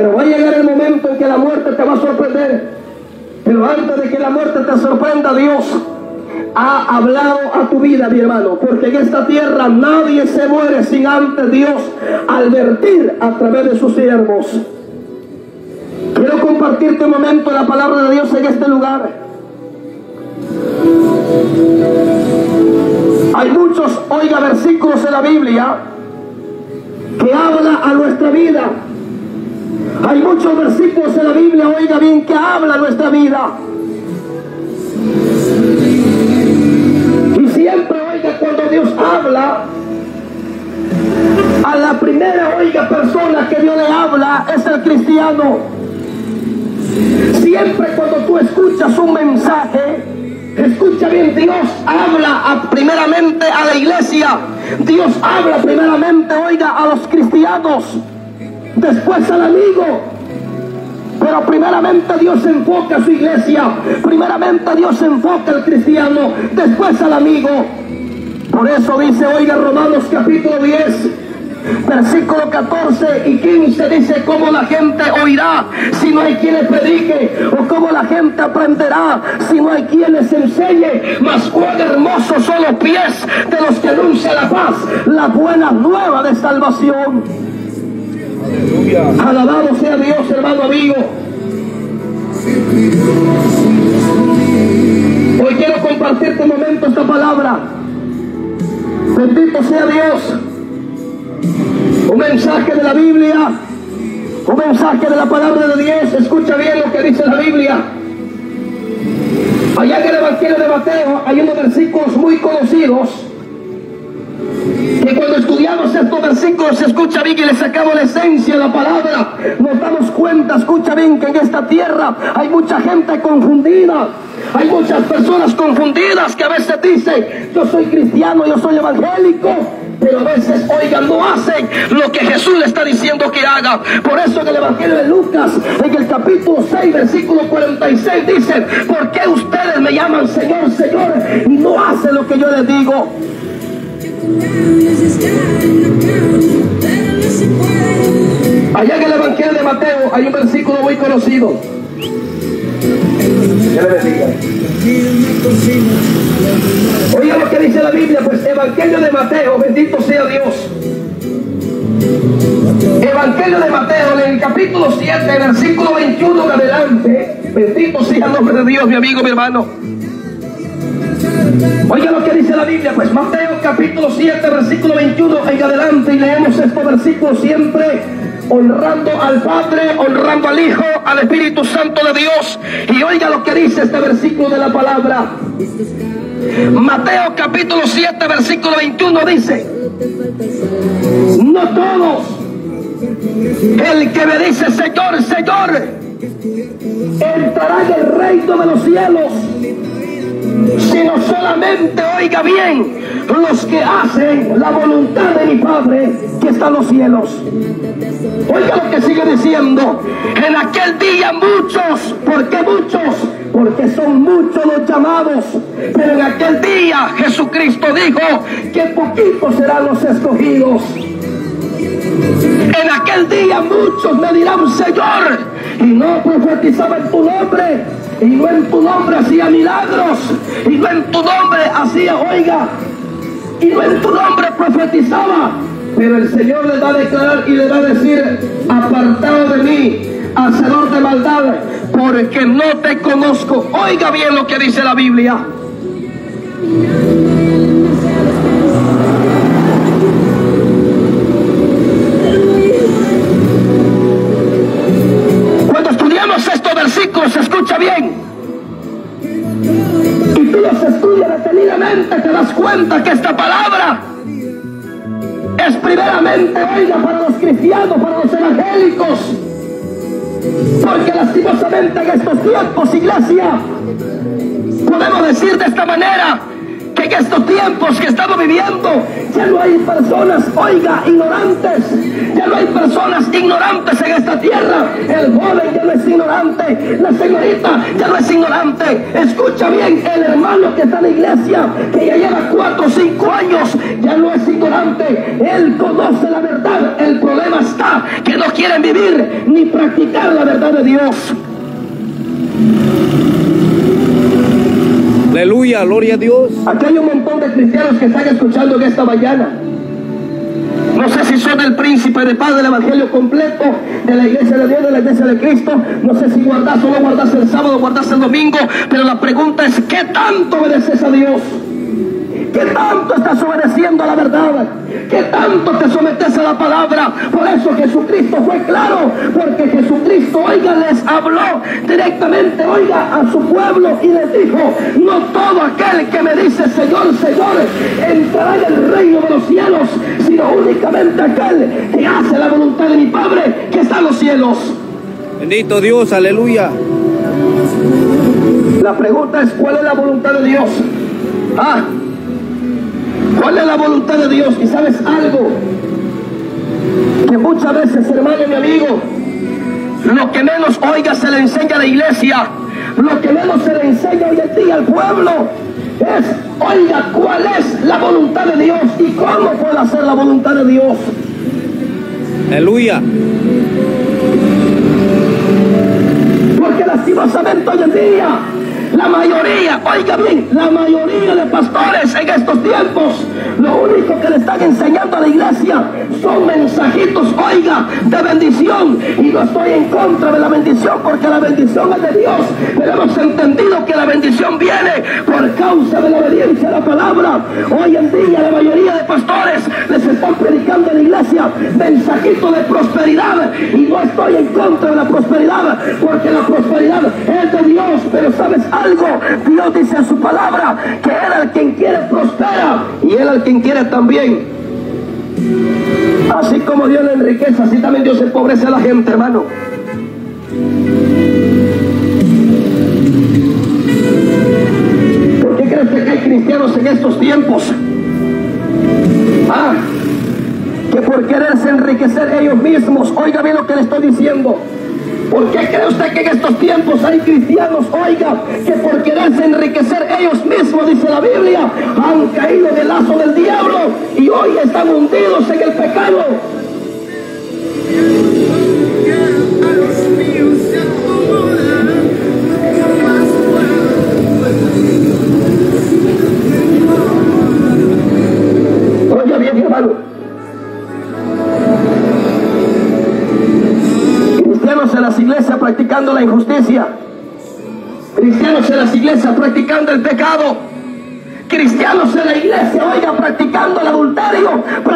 Pero va a llegar el momento en que la muerte te va a sorprender. Pero antes de que la muerte te sorprenda, Dios ha hablado a tu vida, mi hermano. Porque en esta tierra nadie se muere sin antes Dios advertir a través de sus siervos. Quiero compartirte un momento la palabra de Dios en este lugar. Hay muchos, oiga, versículos en la Biblia que habla a nuestra vida. Hay muchos versículos en la Biblia, oiga bien, que habla a nuestra vida. Y siempre, oiga, cuando Dios habla, a la primera, oiga, persona que Dios le habla es el cristiano. Siempre cuando tú escuchas un mensaje, escucha bien, Dios habla primeramente a la iglesia. Dios habla primeramente, oiga, a los cristianos. Después al amigo. Pero primeramente Dios enfoca a su iglesia. Primeramente Dios enfoca al cristiano. Después al amigo. Por eso dice, oiga, Romanos capítulo 10 Versículo 14 y 15 dice cómo la gente oirá si no hay quien les predique o cómo la gente aprenderá si no hay quien les enseñe. Mas cuán hermosos son los pies de los que anuncian la paz, la buena nueva de salvación. Alabado sea Dios, hermano amigo. Hoy quiero compartirte un momento esta palabra. Bendito sea Dios un mensaje de la Biblia, un mensaje de la palabra de Dios. Escucha bien lo que dice la Biblia. Allá en el Evangelio de Mateo hay unos versículos muy conocidos que cuando estudiamos estos versículos se escucha bien y le sacamos la esencia de la palabra, nos damos cuenta, escucha bien que en esta tierra hay mucha gente confundida. Hay muchas personas confundidas que a veces dicen, yo soy cristiano, yo soy evangélico, pero a veces, oigan, no hacen lo que Jesús le está diciendo que haga. Por eso en el Evangelio de Lucas, en el capítulo 6, versículo 46, dice, ¿por qué ustedes me llaman Señor, Señor y no hacen lo que yo les digo? Allá en el Evangelio de Mateo hay un versículo muy conocido. Oiga lo que dice la Biblia, pues Evangelio de Mateo, bendito sea Dios. Evangelio de Mateo, en el capítulo 7, versículo 21 de adelante. Bendito sea el nombre de Dios, mi amigo, mi hermano. Oiga lo que dice la Biblia, pues Mateo capítulo 7, versículo 21 en adelante y leemos estos versículos siempre honrando al Padre, honrando al Hijo, al Espíritu Santo de Dios. Y oiga lo que dice este versículo de la palabra. Mateo capítulo 7, versículo 21 dice, no todos, el que me dice Señor, Señor, entrará en el reino de los cielos sino solamente, oiga bien, los que hacen la voluntad de mi Padre que está en los cielos. Oiga lo que sigue diciendo, en aquel día muchos, ¿por qué muchos? Porque son muchos los llamados, pero en aquel día Jesucristo dijo que poquitos serán los escogidos. En aquel día muchos me dirán, Señor, y no profetizaba en tu nombre, y no en tu nombre hacía milagros, y no en tu nombre hacía, oiga, y no en tu nombre profetizaba. Pero el Señor le va a declarar y le va a decir, apartado de mí, hacedor de maldad, porque no te conozco. Oiga bien lo que dice la Biblia. Estos versículos, escucha bien. Y tú los estudias detenidamente, te das cuenta que esta palabra es primeramente, oiga, para los cristianos, para los evangélicos. Porque lastimosamente en estos tiempos, iglesia, podemos decir de esta manera en estos tiempos que estamos viviendo ya no hay personas, oiga, ignorantes. Ya no hay personas ignorantes en esta tierra. El joven ya no es ignorante la señorita ya no es ignorante. Escucha bien, el hermano que está en la iglesia, que ya lleva cuatro o cinco años, ya no es ignorante. Él conoce la verdad. El problema está que no quieren vivir ni practicar la verdad de Dios. Aleluya, gloria a Dios. Aquí hay un montón de cristianos que están escuchando en esta mañana. No sé si son el príncipe de paz del evangelio completo, de la iglesia de Dios, de la iglesia de Cristo. No sé si guardas o no guardas el sábado, guardas el domingo. Pero la pregunta es, ¿qué tanto obedeces a Dios? ¿Qué tanto estás obedeciendo a la verdad? ¿Qué tanto te sometes a la palabra? Por eso Jesucristo fue claro, porque Jesucristo, oiga, les habló directamente, oiga, a su pueblo y les dijo, no todo aquel que me dice Señor, Señor, entrará en el reino de los cielos, sino únicamente aquel que hace la voluntad de mi Padre que está en los cielos. Bendito Dios, aleluya. La pregunta es, ¿cuál es la voluntad de Dios? Ah, ¿Cuál es la voluntad de Dios? Y sabes algo, que muchas veces, hermano y mi amigo, lo que menos oiga se le enseña a la iglesia, lo que menos se le enseña hoy en día al pueblo, es, oiga, cuál es la voluntad de Dios y cómo puede hacer la voluntad de Dios. Aleluya. Porque lastimosamente hoy en día la mayoría, oiga bien, la mayoría de pastores en estos tiempos, lo único que le están enseñando a la iglesia son mensajitos, oiga, de bendición. Y no estoy en contra de la bendición porque la bendición es de Dios. Pero hemos entendido que la bendición viene por causa de la obediencia a la palabra. Hoy en día la mayoría de pastores les están predicando en la iglesia mensajitos de prosperidad. Y no estoy en contra de la prosperidad porque la prosperidad es de Dios. Pero sabes algo, Dios dice en su palabra que Él al quien quiere prospera y Él al quien quiere también. Así como Dios le enriquece, así también Dios empobrece a la gente, hermano. ¿Por qué crees que hay cristianos en estos tiempos? Ah, que por quererse enriquecer ellos mismos, oiga bien lo que le estoy diciendo, ¿Por qué cree usted que en estos tiempos hay cristianos, oiga, que por quererse enriquecer ellos mismos, dice la Biblia, han caído en el lazo del diablo y hoy están hundidos en el pecado?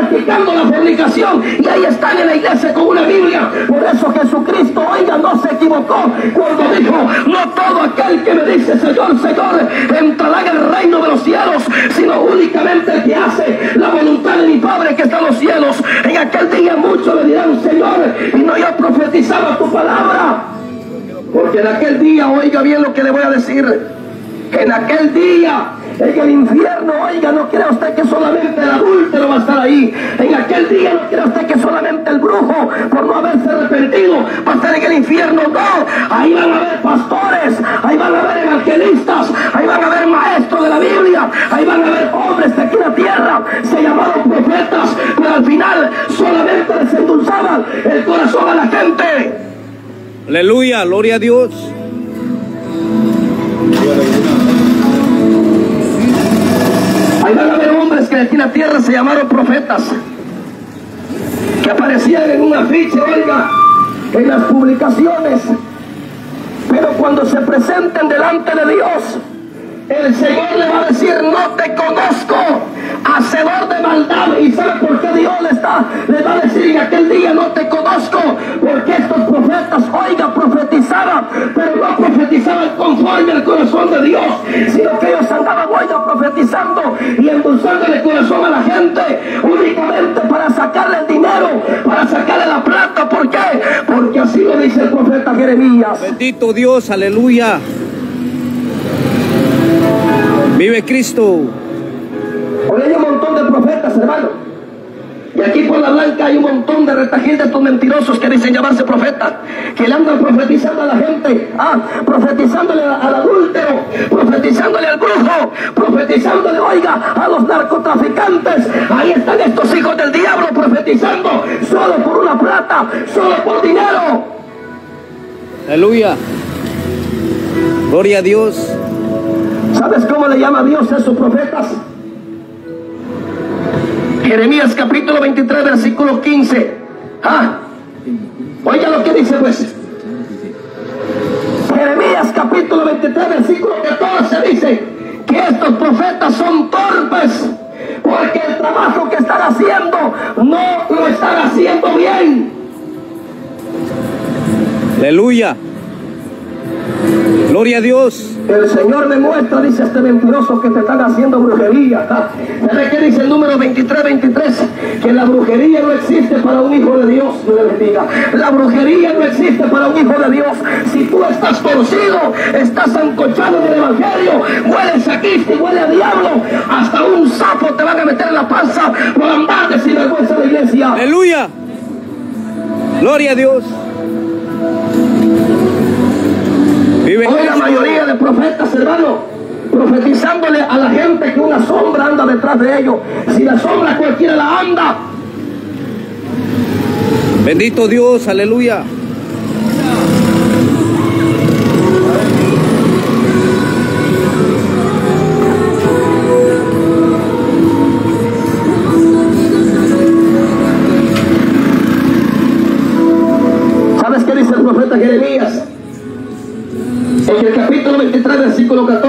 Practicando la fornicación. Y ahí están en la iglesia con una Biblia. Por eso Jesucristo, oiga, no se equivocó cuando dijo, no todo aquel que me dice Señor, Señor, entrará en el reino de los cielos, sino únicamente el que hace la voluntad de mi Padre que está en los cielos. En aquel día muchos le dirán, Señor, y no yo profetizaba tu palabra. Porque en aquel día, oiga bien lo que le voy a decir, en aquel día en el infierno, oiga, no crea usted que solamente el adúltero va a estar ahí. En aquel día no crea usted que solamente el brujo, por no haberse arrepentido, va a estar en el infierno. No, ahí van a haber pastores, ahí van a haber evangelistas, ahí van a haber maestros de la Biblia, ahí van a haber hombres de aquí en la tierra, se llamaron profetas, pero al final solamente les endulzaban el corazón a la gente. Aleluya, gloria a Dios. Aquí en la tierra se llamaron profetas, que aparecían en un afiche, oiga, en las publicaciones, pero cuando se presenten delante de Dios, el Señor le va a decir, no te conozco, hacedor de maldad. ¿Y sabe por qué Dios le, está, le va a decir en aquel día, no te conozco? Porque estos profetas, oiga, profetizaban, pero no profetizaban conforme al corazón de Dios, sino que ellos andaban, oiga, profetizando y endulzando el corazón a la gente únicamente para sacarle el dinero, para sacarle la plata. ¿Por qué? Porque así lo dice el profeta Jeremías. Bendito Dios, aleluya. Vive Cristo. Montón de profetas, hermano. Y aquí por la blanca hay un montón de retajín de estos mentirosos que dicen llamarse profetas, que le andan profetizando a la gente, ah, profetizándole al adúltero, profetizándole al brujo, profetizándole, oiga, a los narcotraficantes. Ahí están estos hijos del diablo profetizando solo por una plata, solo por dinero. Aleluya. Gloria a Dios. ¿Sabes cómo le llama Dios a esos profetas? Jeremías capítulo 23, versículo 15. Ah, oiga lo que dice pues. Jeremías capítulo 23, versículo 14 dice que estos profetas son torpes porque el trabajo que están haciendo no lo están haciendo bien. Aleluya. Gloria a Dios. El Señor me muestra, dice este mentiroso, que te están haciendo brujería. ¿Sabe qué dice el número 23, 23? Que la brujería no existe para un hijo de Dios, no. La brujería no existe para un hijo de Dios. Si tú estás torcido, estás ancochado en el Evangelio, hueles a Cristo y huele a diablo, hasta un sapo te van a meter en la panza por andar de sinvergüenza de la iglesia. Aleluya. Gloria a Dios. Profetas, hermano, profetizándole a la gente que una sombra anda detrás de ellos. Si la sombra cualquiera la anda, Bendito Dios, aleluya.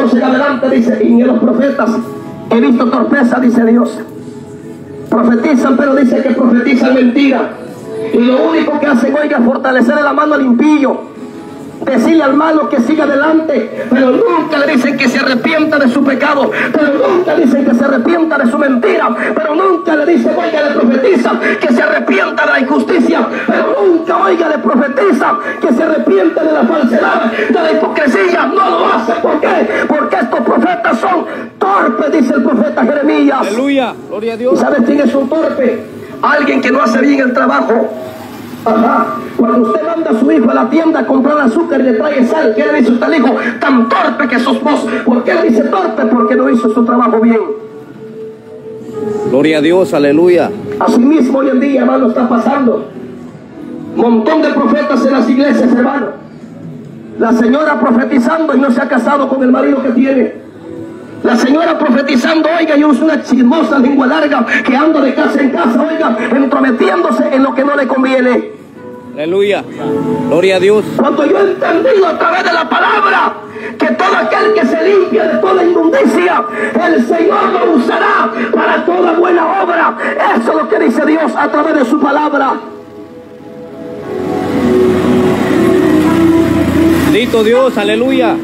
14 en adelante dice, y en los profetas he visto torpeza, dice Dios. Profetizan, pero dice que profetizan mentira. Y lo único que hacen, oiga, es fortalecer la mano al impío. Decirle al malo que siga adelante, pero nunca le dicen que se arrepienta de su pecado, pero nunca dicen que se arrepienta de su mentira, pero nunca le dicen, oiga, le profetiza que se arrepienta de la injusticia, pero nunca, oiga, le profetiza que se arrepienta de la falsedad, de la hipocresía. No lo hace, ¿por qué? Porque estos profetas son torpes, dice el profeta Jeremías. Aleluya. Gloria a ¿Y Dios. sabes quién es un torpe? Alguien que no hace bien el trabajo. Ajá. Cuando usted manda a su hijo a la tienda a comprar azúcar y le trae sal, ¿qué le dice usted al hijo? Tan torpe que sos vos. ¿Por qué le dice torpe? Porque no hizo su trabajo bien. Gloria a Dios, aleluya. Así mismo hoy en día, hermano, está pasando. Montón de profetas en las iglesias, hermano. La señora profetizando y no se ha casado con el marido que tiene. La señora profetizando, oiga, yo uso una chismosa lengua larga que anda de casa en casa, oiga, entrometiéndose en lo que no le conviene. Aleluya. Gloria a Dios. Cuando yo he entendido a través de la palabra que todo aquel que se limpia de toda inmundicia, el Señor lo usará para toda buena obra. Eso es lo que dice Dios a través de su palabra. Bendito Dios, aleluya.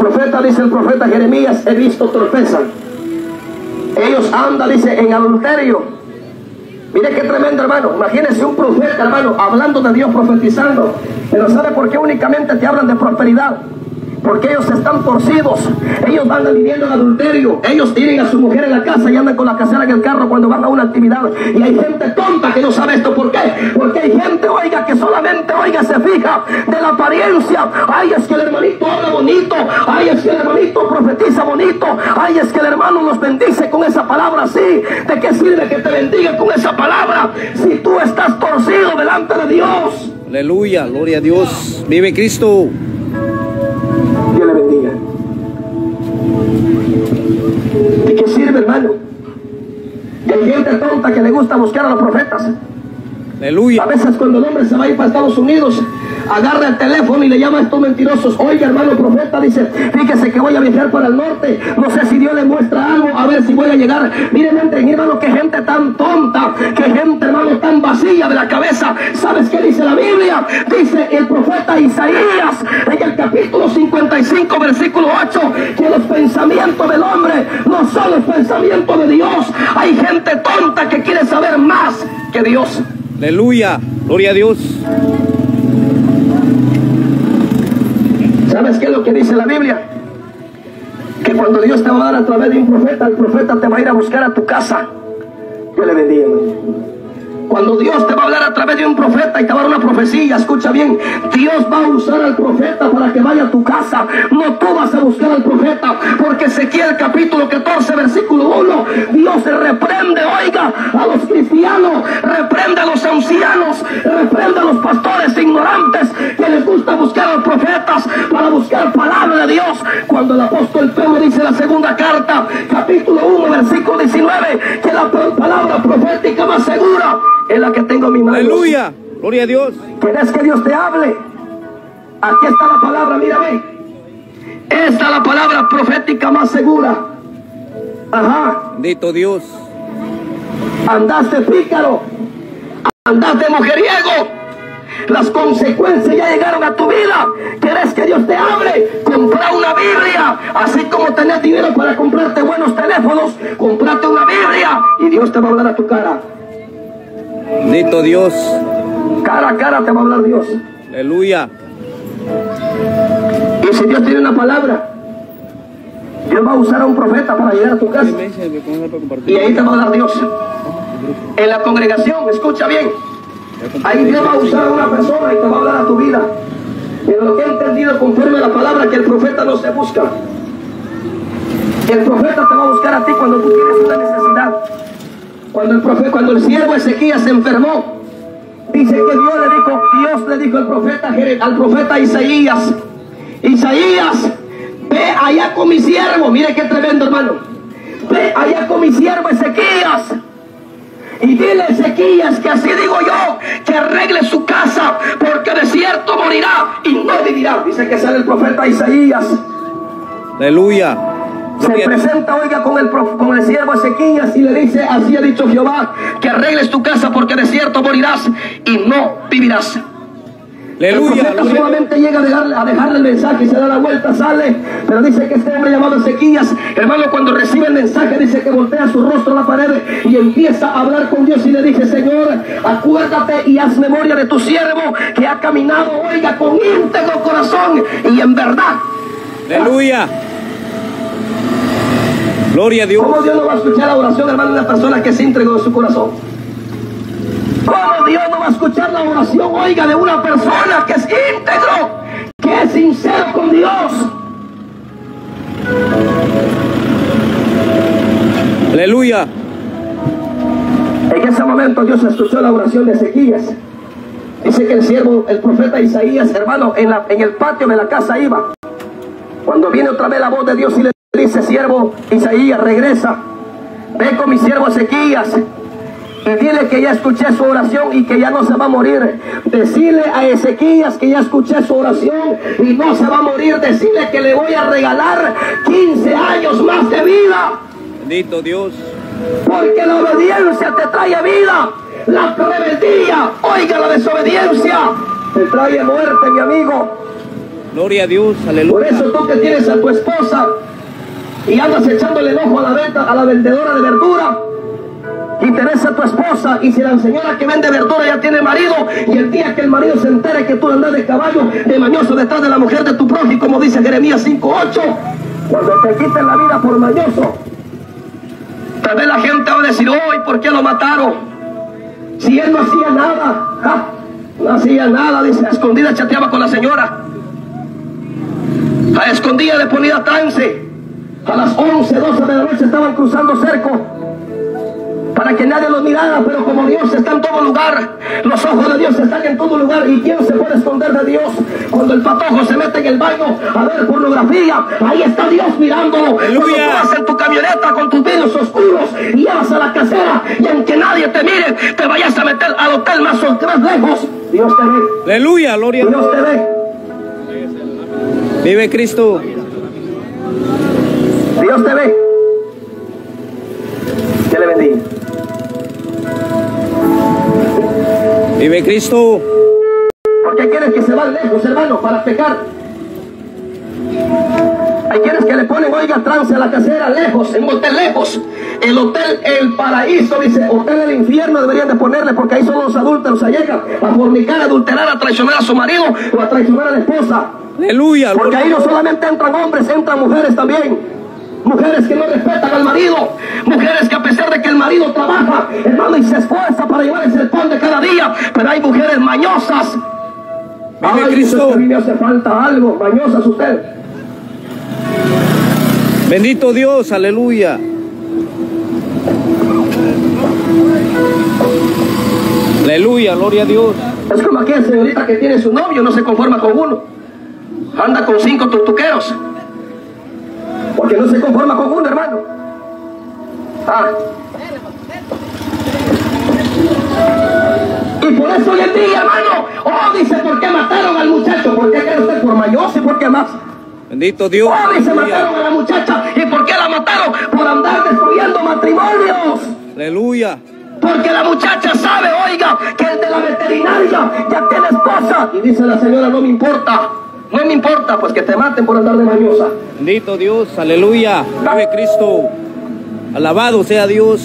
Profetas, dice el profeta Jeremías, he visto torpeza. Ellos andan, dice, en adulterio. Mire qué tremendo, hermano. Imagínese un profeta, hermano, hablando de Dios, profetizando. Pero ¿sabe por qué únicamente te hablan de prosperidad? Porque ellos están torcidos. Ellos van viviendo en adulterio. Ellos tienen a su mujer en la casa y andan con la casera en el carro cuando van a una actividad. Y hay gente tonta que no sabe esto. ¿Por qué? Porque hay gente, oiga, que solamente, oiga, se fija de la apariencia. Ay, es que el hermanito habla bonito. Ay, es que el hermanito profetiza bonito. Ay, es que el hermano nos bendice con esa palabra así. ¿De qué sirve que te bendiga con esa palabra si tú estás torcido delante de Dios? Aleluya. Gloria a Dios. Vive Cristo. Sirve, hermano? Y hay gente tonta que le gusta buscar a los profetas. Aleluya. A veces cuando el hombre se va a ir para Estados Unidos, agarra el teléfono y le llama a estos mentirosos. Oiga, hermano profeta, dice, fíjese que voy a viajar para el norte. No sé si Dios le muestra algo, a ver si voy a llegar. Miren, gente, hermano, qué gente tan tonta, qué gente, hermano, tan vacía de la cabeza. ¿Sabes qué dice la Biblia? Dice el profeta Isaías en el capítulo 55, versículo 8, que los pensamientos del hombre no son los pensamientos de Dios. Hay gente tonta que quiere saber más que Dios. Aleluya. Gloria a Dios. ¿Sabes qué es lo que dice la Biblia? Que cuando Dios te va a dar a través de un profeta, el profeta te va a ir a buscar a tu casa. Que le bendiga. Cuando Dios te va a hablar a través de un profeta y te va a dar una profecía, escucha bien, Dios va a usar al profeta para que vaya a tu casa. No tú vas a buscar al profeta, porque Ezequiel capítulo 14, versículo 1, Dios reprende, oiga, a los cristianos, reprende a los ancianos, reprende a los pastores ignorantes que les gusta buscar a los profetas Cuando el apóstol Pedro dice en la segunda carta, capítulo 1, versículo 19, que la palabra profética más segura es la que tengo en mi mano. Aleluya. Gloria a Dios. ¿Quieres que Dios te hable? Aquí está la palabra, mírame. Esta es la palabra profética más segura. Ajá. Bendito Dios. Andaste pícaro. Andaste mujeriego. Las consecuencias ya llegaron a tu vida. ¿Quieres que Dios te hable? Compra una Biblia. Así como tenés dinero para comprarte buenos teléfonos, comprate una Biblia y Dios te va a hablar a tu cara. Bendito Dios. Cara a cara te va a hablar Dios. Aleluya. Y si Dios tiene una palabra, Dios va a usar a un profeta para llegar a tu casa. Y ahí te va a dar Dios. En la congregación, escucha bien. Ahí Dios va a usar a una persona y te va a hablar a tu vida. Pero lo que he entendido conforme a la palabra que el profeta no se busca. El profeta te va a buscar a ti cuando tú tienes una necesidad. Cuando el profeta, cuando el siervo Ezequías se enfermó, dice que Dios le dijo, Dios le dijo al profeta, al profeta Isaías, Isaías, ve allá con mi siervo, mire qué tremendo hermano, ve allá con mi siervo Ezequías. Y dile a Ezequías que así digo yo, que arregle su casa, porque de cierto morirá y no vivirá. Dice que sale el profeta Isaías. Aleluya. Se presenta, oiga, con el, con el siervo Ezequías y le dice, así ha dicho Jehová, que arregles tu casa porque de cierto morirás y no vivirás. El Aleluya. profeta Gloria a Dios. solamente llega a dejarle, a dejarle el mensaje y se da la vuelta, sale. Pero dice que este hombre llamado Ezequías, hermano, cuando recibe el mensaje, dice que voltea su rostro a la pared y empieza a hablar con Dios y le dice, Señor, acuérdate y haz memoria de tu siervo que ha caminado, oiga, con íntegro corazón y en verdad. Aleluya. Gloria a Dios. ¿Cómo Dios no va a escuchar la oración, hermano, de una persona que se entregó de su corazón? ¿Cómo Dios no va a escuchar la oración, oiga, de una persona que es íntegro, que es sincero con Dios? Aleluya. En ese momento Dios escuchó la oración de Ezequías. Dice que el siervo, el profeta Isaías, hermano, en, la- en el patio de la casa iba. Cuando viene otra vez la voz de Dios y le dice, siervo Isaías, regresa. Ve con mi siervo Ezequías. Y dile que ya escuché su oración y que ya no se va a morir. Decirle a Ezequías que ya escuché su oración y no se va a morir. Decirle que le voy a regalar 15 años más de vida. Bendito Dios. Porque la obediencia te trae vida. La rebeldía, oiga la desobediencia, te trae muerte, mi amigo. Gloria a Dios. Por Aleluya. eso tú que tienes a tu esposa y andas echándole el ojo a la venta, a la vendedora de verdura. Y tenés a tu esposa y si la señora que vende verdura ya tiene marido y el día que el marido se entere que tú andas de caballo de mañoso detrás de la mujer de tu prójimo, como dice Jeremías 5.8, cuando te quiten la vida por mañoso, tal vez la gente va a decir, hoy, ¿por qué lo mataron? Si él no hacía nada, ¡ja! no hacía nada, dice, escondida chateaba con la señora. A escondida le ponía trance. A las 11, 12 de la noche estaban cruzando cerco. Para que nadie los mirara, pero como Dios está en todo lugar, los ojos de Dios están en todo lugar. ¿Y quién se puede esconder de Dios? Cuando el patojo se mete en el baño a ver pornografía, ahí está Dios mirándolo. Cuando tú vas en tu camioneta con tus vidrios oscuros y llevas a la casera y aunque nadie te mire, te vayas a meter al hotel más, más lejos. Dios te ve. Aleluya. Gloria. Dios te ve. Vive Cristo. Dios te ve. Que le bendiga. Vive Cristo. Porque quieres que se van lejos, hermano, para pecar. Hay quienes que le ponen, oiga, trance a la casera, lejos, en un hotel lejos. El hotel El Paraíso, dice, hotel del infierno deberían de ponerle, porque ahí solo los adúlteros se llegan a fornicar, a adulterar, a traicionar a su marido o a traicionar a la esposa. Aleluya. Porque ahí no solamente entran hombres, entran mujeres también. Mujeres que no respetan al marido. Mujeres que a pesar de que el marido trabaja, hermano, y se esfuerza para llevarse el pan de cada día, pero hay mujeres mañosas. Ay, Cristo. me hace falta algo. Mañosas usted. Bendito Dios, aleluya. Aleluya, gloria a Dios. Es como aquella señorita que tiene su novio, no se conforma con uno. Anda con cinco tutuqueros. Porque no se conforma con uno, hermano. Ah. Y por eso hoy en día, hermano, oh, dice, ¿por qué mataron al muchacho? ¿Por qué cree usted? Por mayoso y por qué más. Bendito Dios. Oh, dice, mataron a la muchacha. ¿Y por qué la mataron? Por andar destruyendo matrimonios. Aleluya. Porque la muchacha sabe, oiga, que el de la veterinaria ya tiene esposa. Y dice la señora, no me importa. No me importa, pues que te maten por andar de mañosa. Bendito Dios, aleluya. Vive Cristo. Alabado sea Dios.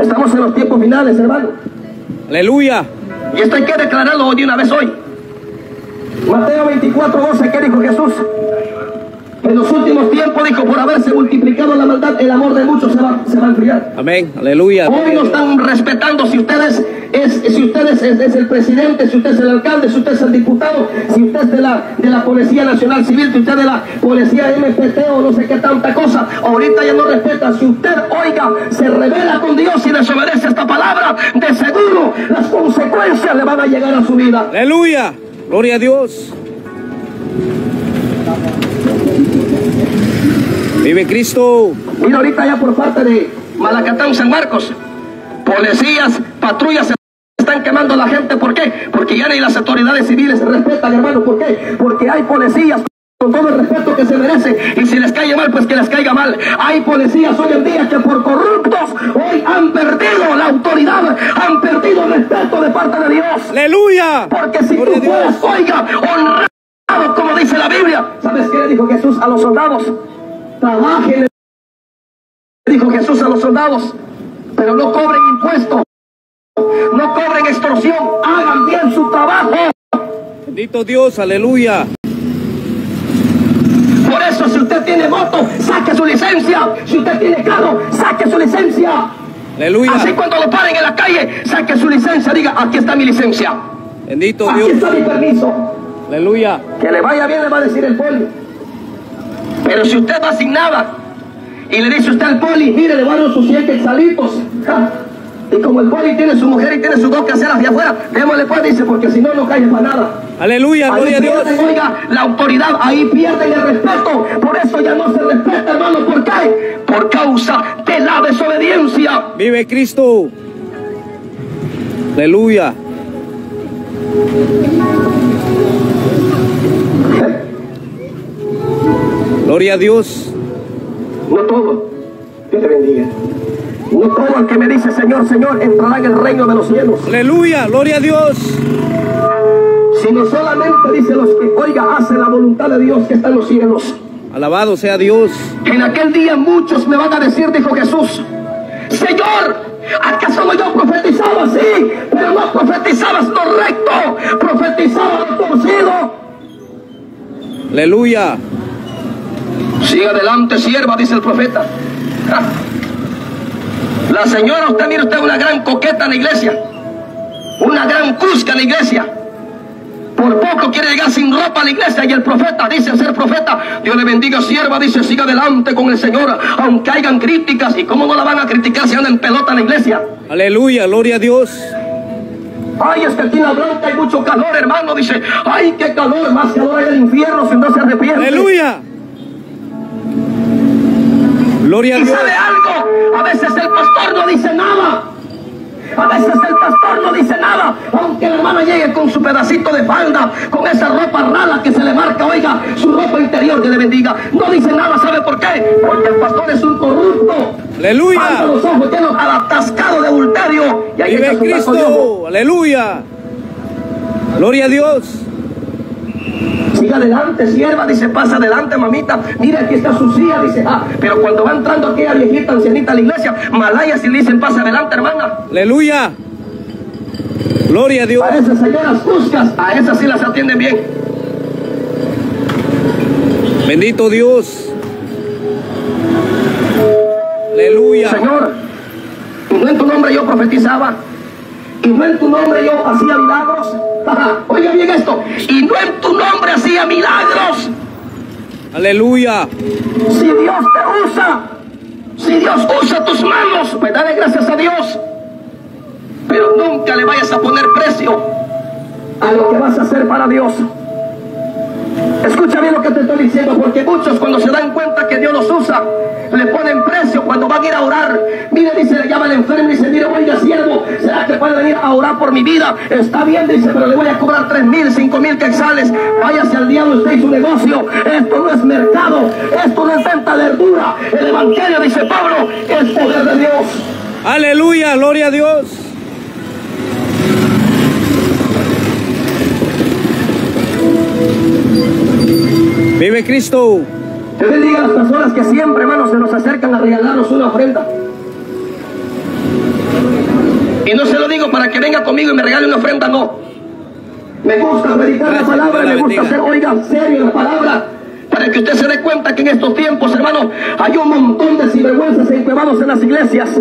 Estamos en los tiempos finales, hermano. Aleluya. Y esto hay que declararlo de una vez hoy. Mateo 24, 12, ¿qué dijo Jesús? En los últimos tiempos dijo, por haberse multiplicado la maldad, el amor de muchos se va, se va a enfriar. Amén. Aleluya. Hoy no están respetando si ustedes es, si ustedes es, es el presidente, si usted es el alcalde, si usted es el diputado, si usted es de la, de la Policía Nacional Civil, si usted es de la Policía MPT o no sé qué tanta cosa. Ahorita ya no respeta. Si usted, oiga, se revela con Dios y desobedece esta palabra, de seguro las consecuencias le van a llegar a su vida. Aleluya. Gloria a Dios. Vive Cristo. Mira ahorita ya por parte de Malacatán, San Marcos, policías, patrullas están quemando a la gente. ¿Por qué? Porque ya ni las autoridades civiles se respetan, hermano. ¿Por qué? Porque hay policías con todo el respeto que se merecen. Y si les cae mal, pues que les caiga mal. Hay policías hoy en día que por corruptos hoy han perdido la autoridad, han perdido el respeto de parte de Dios. Aleluya. Porque si Gloria tú fueras, oiga, como dice la Biblia, ¿sabes qué le dijo Jesús a los soldados? Trabajen, le dijo Jesús a los soldados, pero no cobren impuestos, no cobren extorsión, hagan bien su trabajo. Bendito Dios. Aleluya. Por eso, si usted tiene moto, saque su licencia. Si usted tiene carro, saque su licencia. Aleluya. Así cuando lo paren en la calle, saque su licencia, diga, aquí está mi licencia, Bendito aquí Dios. está mi permiso. Aleluya. Que le vaya bien, le va a decir el poli. Pero si usted va sin nada y le dice usted al poli, mire, le van a sus 100 quetzalitos. ja, Y como el poli tiene su mujer y tiene sus dos caseras de afuera, démosle pues, dice, porque si no, no cae para nada. Aleluya. Ahí Gloria a Dios. oiga, la autoridad, ahí pierden el respeto. Por eso ya no se respeta, hermano. ¿Por qué? Por causa de la desobediencia. Vive Cristo. Aleluya. Gloria a Dios. No todo. Dios te bendiga. No todo el que me dice Señor, Señor, entrará en el reino de los cielos. Aleluya. Gloria a Dios. sino solamente dice los que, oiga, hace la voluntad de Dios que está en los cielos. Alabado sea Dios. En aquel día muchos me van a decir, dijo Jesús, Señor, ¿acaso no yo profetizaba así? Pero no profetizabas lo recto, profetizaba lo torcido. Aleluya. Siga adelante, sierva, dice el profeta. Ja. La señora, usted mire usted una gran coqueta en la iglesia, una gran cusca en la iglesia. Por poco quiere llegar sin ropa a la iglesia y el profeta dice ser profeta. Dios le bendiga, sierva, dice, siga adelante con el Señor, aunque hayan críticas. ¿Y cómo no la van a criticar si anda en pelota en la iglesia? Aleluya. Gloria a Dios. Ay, es que aquí en la blanca hay mucho calor, hermano. Dice, ay, qué calor, más calor hay en el infierno si no se arrepiente. Aleluya. Gloria a ¿Y Dios. sabe algo? A veces el pastor no dice nada. A veces el pastor no dice nada, aunque la hermana llegue con su pedacito de falda, con esa ropa rala que se le marca, oiga, su ropa interior que le bendiga. No dice nada, ¿sabe por qué? Porque el pastor es un corrupto. Aleluya. Los ojos llenos al atascado de adulterio y ahí Vive. Cristo. Aleluya. Gloria a Dios. Siga adelante, sierva, dice, pasa adelante, mamita. Mira, aquí está su silla, dice, ah, pero cuando va entrando aquella viejita ancianita a la iglesia, malaya si le dicen, pasa adelante, hermana. Aleluya. Gloria a Dios. A esas señoras cuscas, a esas sí las atienden bien. Bendito Dios. Aleluya. Señor, no en tu nombre yo profetizaba, y no en tu nombre yo hacía milagros. Oiga bien esto, y no en tu nombre hacía milagros. Aleluya. Si Dios te usa, si Dios usa tus manos, pues dale gracias a Dios. Pero nunca le vayas a poner precio a lo que vas a hacer para Dios. Escucha bien lo que te estoy diciendo, porque muchos cuando se dan cuenta que Dios los usa, le ponen precio cuando van a ir a orar. Mire, dice, le llama al enfermo y dice, mire, oiga, siervo, ¿será que puede venir a orar por mi vida? Está bien, dice, pero le voy a cobrar tres mil, cinco mil quetzales. Váyase al diablo usted y su negocio. Esto no es mercado, esto no es venta verdura. El evangelio, dice Pablo, es poder de Dios. Aleluya. Gloria a Dios. Vive Cristo. Que bendiga a las personas que siempre, hermanos, se nos acercan a regalarnos una ofrenda. Y no se lo digo para que venga conmigo y me regale una ofrenda, no. Me gusta predicar la palabra, Dios la me gusta ser, oigan, serio la palabra. Para que usted se dé cuenta que en estos tiempos, hermano, hay un montón de sinvergüenzas encuevados en las iglesias.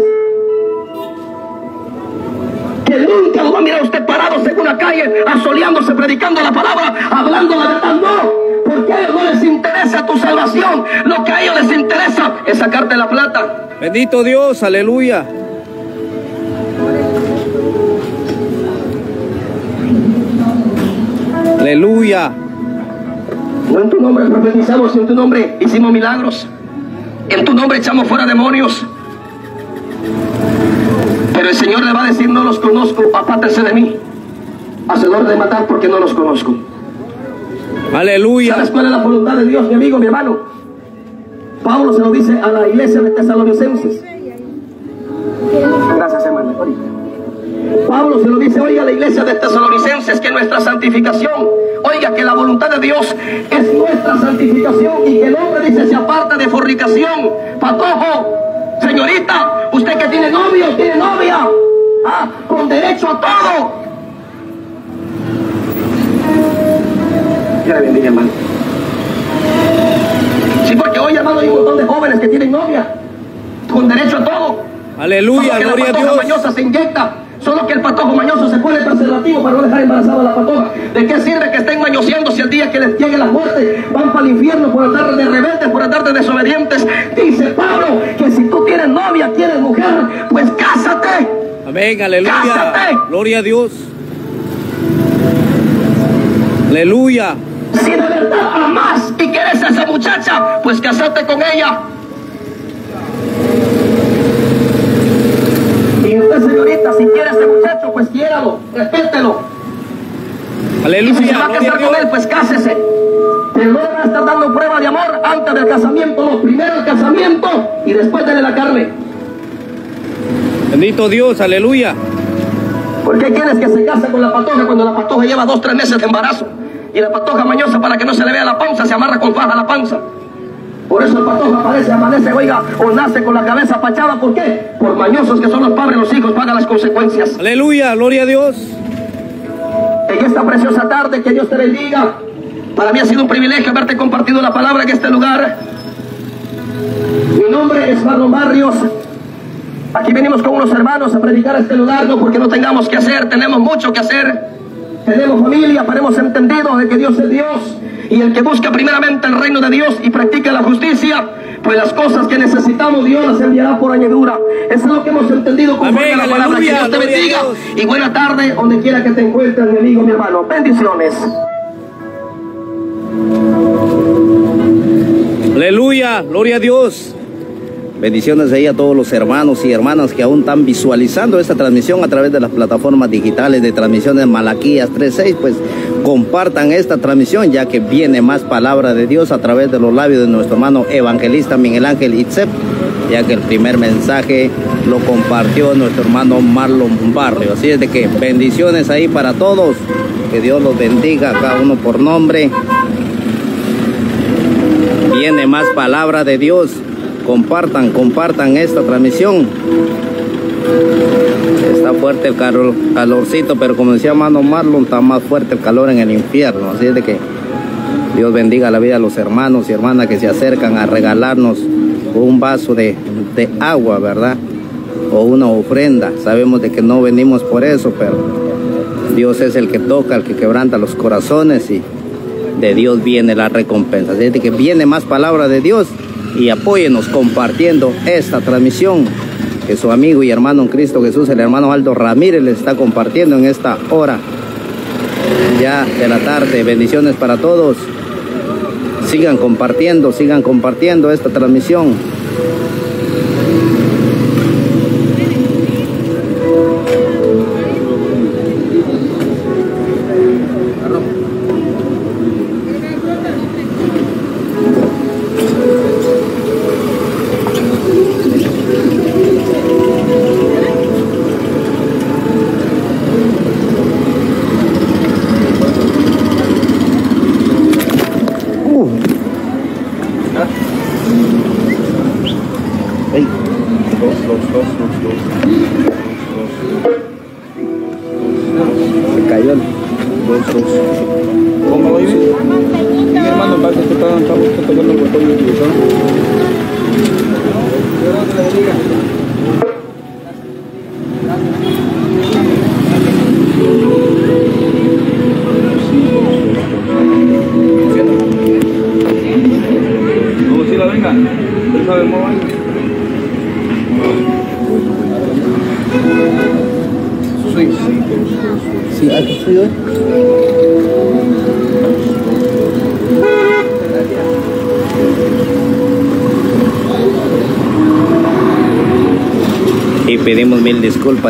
Que nunca lo va a mirar usted parados en una calle, asoleándose, predicando la palabra, hablando la verdad. No, porque a ellos no les interesa tu salvación. Lo que a ellos les interesa es sacarte la plata. Bendito Dios. Aleluya. Aleluya. No en tu nombre profetizamos, en tu nombre hicimos milagros. En tu nombre echamos fuera demonios. Pero el Señor le va a decir, no los conozco, apártense de mí. Hacedor de matar porque no los conozco. Aleluya. ¿Sabes cuál es la voluntad de Dios, mi amigo, mi hermano? Pablo se lo dice a la iglesia de Tesalonicenses. Gracias, hermano. Pablo se lo dice, oiga, a la iglesia de Tesalonicenses, que nuestra santificación, oiga, que la voluntad de Dios es nuestra santificación y que el hombre dice se aparta de fornicación. Patojo, señorita, usted que tiene novio, tiene novia, ah, con derecho a todo. Le bendiga, hermano. Sí, porque hoy, hermano, hay un montón de jóvenes que tienen novia, con derecho a todo. Aleluya. Solo que Gloria la a Dios. mañosa se inyecta. Solo que el patojo mañoso se pone preservativo para no dejar embarazada a la patoja. ¿De qué sirve que estén mañoseando si el día que les llegue la muerte van para el infierno por andar de rebeldes, por andar de desobedientes? Dice Pablo que si tú tienes novia, tienes mujer, pues cásate. Amén. Aleluya. Cásate. Gloria a Dios. Aleluya. Si de verdad amas y quieres a esa muchacha, pues casate con ella. Y usted, señorita, si quiere a ese muchacho, pues quiéralo, respételo. Y si se Aleluya. va a casar con él, pues cásese. Pero no va a estar dando prueba de amor antes del casamiento, no. Primero el casamiento y después dele la carne. Bendito Dios. Aleluya. ¿Por qué quieres que se case con la patoja cuando la patoja lleva dos, tres meses de embarazo? Y la patoja mañosa, para que no se le vea la panza, se amarra con faja la panza. Por eso el patoja aparece, amanece, oiga, o nace con la cabeza pachada. ¿Por qué? Por mañosos que son los padres, los hijos pagan las consecuencias. Aleluya. Gloria a Dios. en esta preciosa tarde. Que Dios te bendiga. Para mí ha sido un privilegio haberte compartido la palabra en este lugar. Mi nombre es Marlon Barrios. Aquí venimos con unos hermanos a predicar a este lugar, no porque no tengamos que hacer, tenemos mucho que hacer. Tenemos familia, pero hemos entendido de que Dios es Dios. Y el que busca primeramente el reino de Dios y practica la justicia, pues las cosas que necesitamos Dios las enviará por añadidura. Eso es lo que hemos entendido conforme Amén, a la palabra. Que Dios te bendiga. Y buena tarde, donde quiera que te encuentres, mi amigo, mi hermano. Bendiciones. Aleluya, gloria a Dios. Bendiciones ahí a todos los hermanos y hermanas que aún están visualizando esta transmisión a través de las plataformas digitales de transmisiones Malaquías 3.6. Pues compartan esta transmisión ya que viene más palabra de Dios a través de los labios de nuestro hermano evangelista Miguel Ángel Itzep. ya que el primer mensaje lo compartió nuestro hermano Marlon Barrio. Así es de que bendiciones ahí para todos, que Dios los bendiga cada uno por nombre. Viene más palabra de Dios. Compartan, compartan esta transmisión. Está fuerte el calor, calorcito, pero como decía Mano Marlon, está más fuerte el calor en el infierno. Así es de que Dios bendiga la vida de los hermanos y hermanas que se acercan a regalarnos un vaso de, de agua, ¿verdad? O una ofrenda. Sabemos de que no venimos por eso, pero Dios es el que toca, el que quebranta los corazones y de Dios viene la recompensa. Así es que viene más palabra de Dios y apóyenos compartiendo esta transmisión que su amigo y hermano en Cristo Jesús, el hermano Aldo Ramírez, le está compartiendo en esta hora ya de la tarde. Bendiciones para todos. Sigan compartiendo, sigan compartiendo esta transmisión.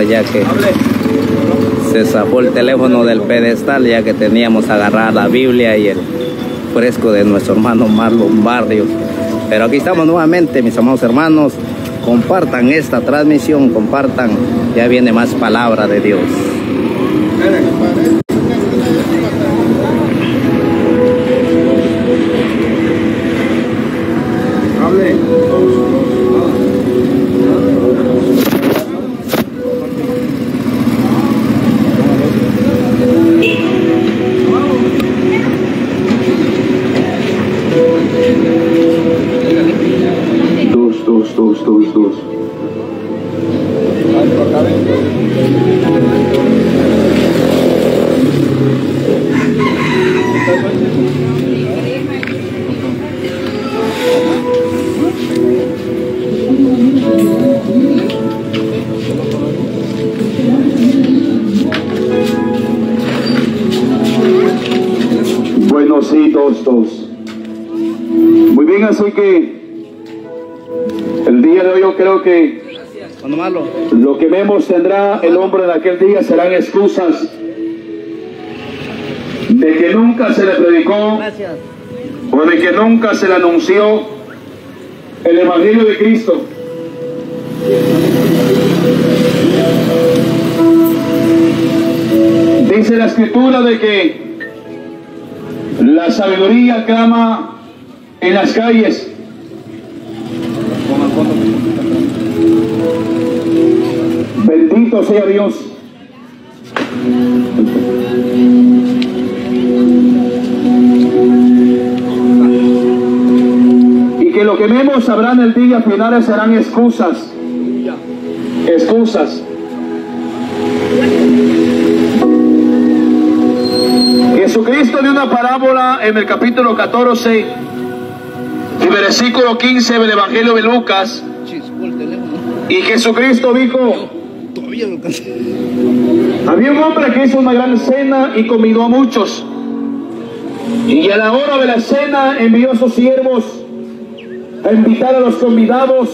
Ya que se zafó el teléfono del pedestal ya que teníamos agarrada la Biblia y el fresco de nuestro hermano Marlon Barrios. Pero aquí estamos nuevamente, mis amados hermanos. Compartan esta transmisión, compartan. Ya viene más palabra de Dios. Así que el día de hoy yo creo que lo que vemos tendrá el hombre en aquel día serán excusas de que nunca se le predicó Gracias. o de que nunca se le anunció el Evangelio de Cristo. Dice la escritura de que la sabiduría clama en las calles. Bendito sea Dios. Y que lo que vemos sabrán el día final serán excusas. Excusas. Jesucristo dio una parábola en el capítulo 14 y versículo 15 del Evangelio de Lucas. Y Jesucristo dijo, había un hombre que hizo una gran cena y convidó a muchos. Y a la hora de la cena envió a sus siervos a invitar a los convidados.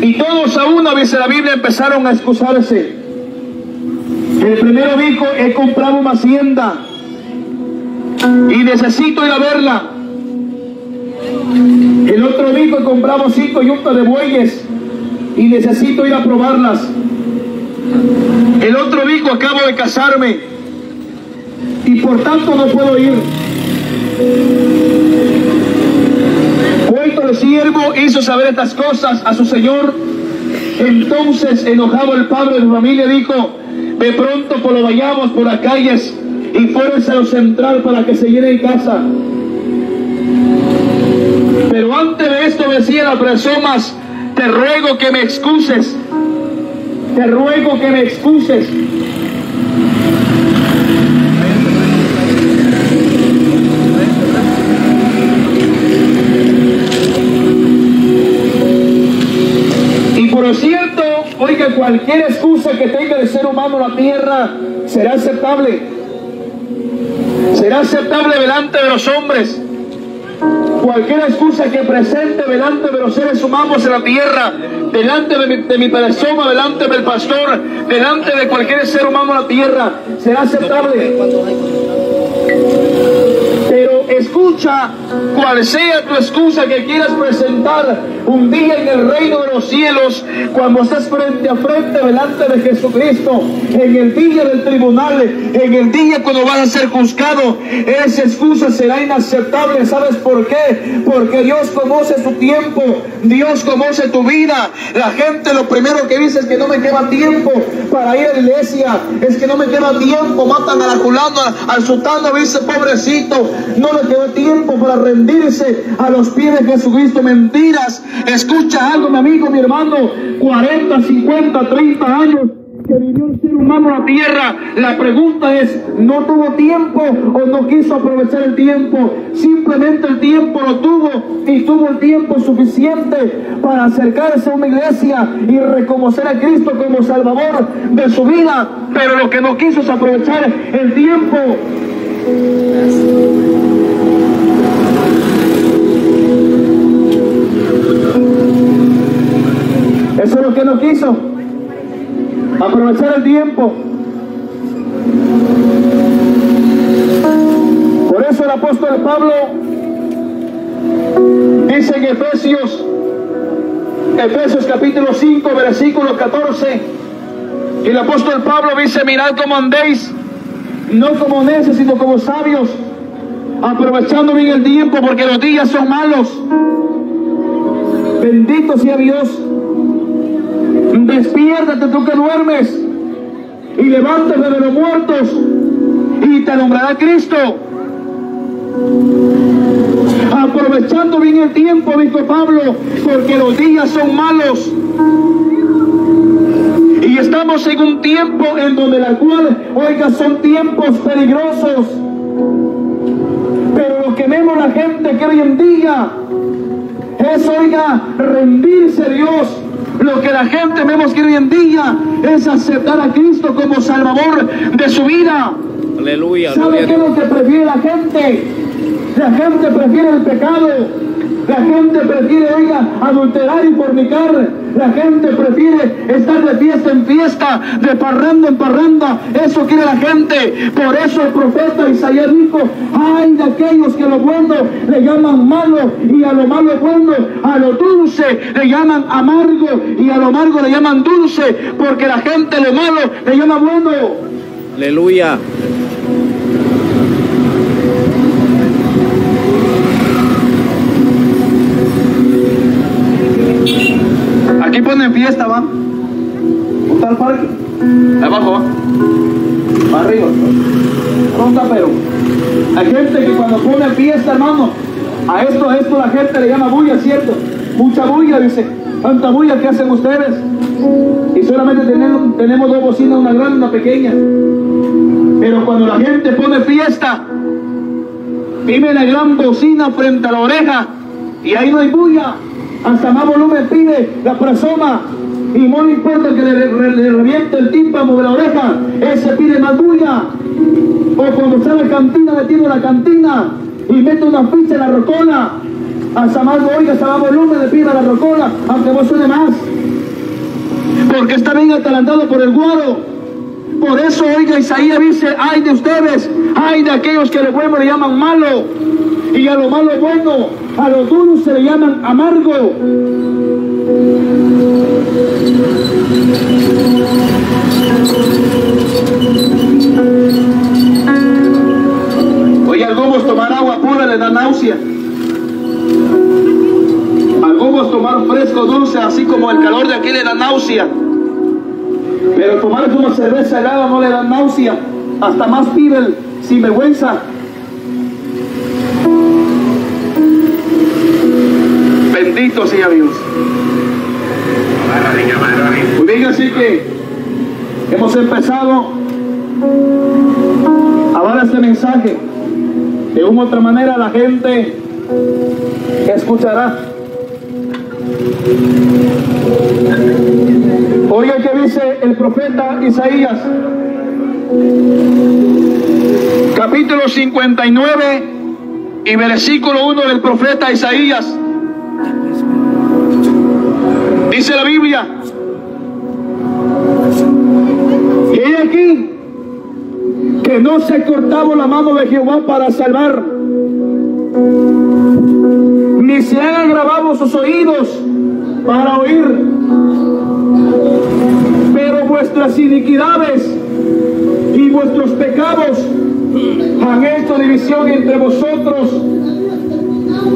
Y todos a una, dice la Biblia, empezaron a excusarse. El primero dijo, he comprado una hacienda y necesito ir a verla. El otro domingo compramos cinco yuntas de bueyes y necesito ir a probarlas. El otro domingo acabo de casarme y por tanto no puedo ir. Cuando el siervo hizo saber estas cosas a su señor, entonces enojado el padre de su familia dijo, de pronto por lo vayamos por las calles y fuérese a lo central para que se llene en casa. Pero antes de esto decía las personas, te ruego que me excuses, te ruego que me excuses. Y por cierto, oiga, cualquier excusa que tenga el ser humano la tierra será aceptable. Será aceptable delante de los hombres. Cualquier excusa que presente delante de los seres humanos en la tierra, delante de mi, persona, delante del pastor, delante de cualquier ser humano en la tierra, será aceptable. Pero escucha cual sea tu excusa que quieras presentar un día en el reino los cielos, cuando estés frente a frente delante de Jesucristo, en el día del tribunal, en el día cuando vas a ser juzgado, esa excusa será inaceptable. ¿Sabes por qué? Porque Dios conoce su tiempo, Dios conoce tu vida. La gente lo primero que dice es que no me queda tiempo para ir a la iglesia, es que no me queda tiempo, matan a la culano, al sultano, dice pobrecito, no le quedó tiempo para rendirse a los pies de Jesucristo. Mentiras. Escucha algo, mi amigo, mi hermano. 40, 50, 30 años que vivió un ser humano en la tierra. La pregunta es, ¿no tuvo tiempo o no quiso aprovechar el tiempo? Simplemente el tiempo lo tuvo y tuvo el tiempo suficiente para acercarse a una iglesia y reconocer a Cristo como Salvador de su vida. Pero lo que no quiso es aprovechar el tiempo. Eso es lo que no quiso. Aprovechar el tiempo. Por eso el apóstol Pablo dice en Efesios, Efesios capítulo 5, versículo 14, y el apóstol Pablo dice, mirad cómo andéis, no como necios, sino como sabios, aprovechando bien el tiempo, porque los días son malos. Bendito sea Dios. Despiértate tú que duermes y levántate de los muertos y te alumbrará Cristo. Aprovechando bien el tiempo, dijo Pablo, porque los días son malos. Y estamos en un tiempo en donde la cual, oiga, son tiempos peligrosos. Pero lo que vemos la gente que hoy en día es, oiga, rendirse a Dios. Lo que la gente vemos que hoy en día es aceptar a Cristo como Salvador de su vida. Aleluya. ¿Sabe qué es lo que prefiere la gente? La gente prefiere el pecado. La gente prefiere, oiga, adulterar y fornicar. La gente prefiere estar de fiesta en fiesta, de parranda en parranda. Eso quiere la gente. Por eso el profeta Isaías dijo, ay de aquellos que lo bueno le llaman malo y a lo malo bueno, a lo dulce le llaman amargo y a lo amargo le llaman dulce, porque la gente lo malo le llama bueno. Aleluya. Aquí ponen fiesta, va. ¿Dónde está el parque? Abajo, va. Para arriba. ¿Dónde está, pero? Hay gente que cuando pone fiesta, hermano, a esto, a esto la gente le llama bulla, ¿cierto? Mucha bulla, dice. ¿Tanta bulla que hacen ustedes? Y solamente tenemos, tenemos dos bocinas, una grande y una pequeña. Pero cuando la gente pone fiesta, vive la gran bocina frente a la oreja y ahí no hay bulla. Hasta más volumen pide la persona y no le importa que le, le- reviente el tímpano de la oreja, ese pide más bulla. O cuando está en la cantina metiendo la cantina y mete una ficha en la rocola, hasta más oiga, hasta más volumen le pide a la rocola, aunque no suene más. Porque está bien atalantado por el guaro. Por eso, oiga, Isaías dice, ay de ustedes, ay de aquellos que le bueno le llaman malo. Y a lo malo bueno, a lo duro se le llaman amargo. Oye, algunos tomar agua pura le da náusea. Algunos tomar fresco dulce, así como el calor de aquí le da náusea. Pero tomar una cerveza helada no le da náusea. Hasta más pide el sinvergüenza. Bendito sea Dios. Bien, así que hemos empezado a dar este mensaje. De una u otra manera la gente escuchará. Oiga que dice el profeta Isaías, capítulo 59 y versículo 1 del profeta Isaías. Dice la Biblia, y he aquí que no se cortaba la mano de Jehová para salvar, ni se han agravado sus oídos para oír, pero vuestras iniquidades y vuestros pecados han hecho división entre vosotros,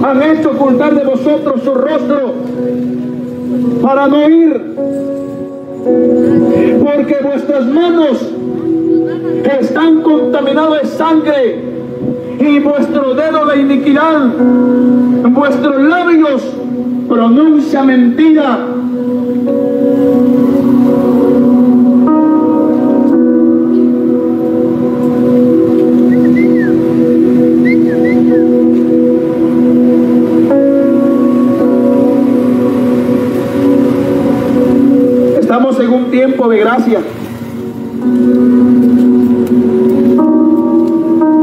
han hecho ocultar de vosotros su rostro para no oír, porque vuestras manos están contaminadas de sangre y vuestro dedo de iniquidad, vuestros labios pronuncia mentira. En un tiempo de gracia.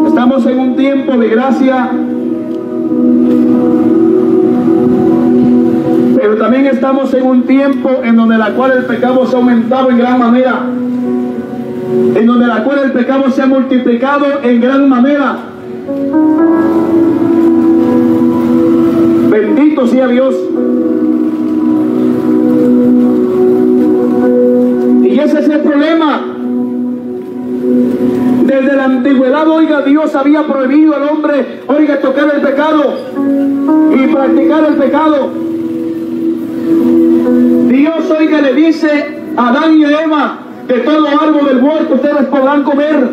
Estamos en un tiempo de gracia. Pero también estamos en un tiempo en donde la cual el pecado se ha aumentado en gran manera. En donde la cual el pecado se ha multiplicado en gran manera. Bendito sea Dios. Y ese es el problema. Desde la antigüedad, oiga, Dios había prohibido al hombre, oiga, tocar el pecado y practicar el pecado. Dios, oiga, le dice a Adán y Eva, de todo árbol del huerto ustedes podrán comer,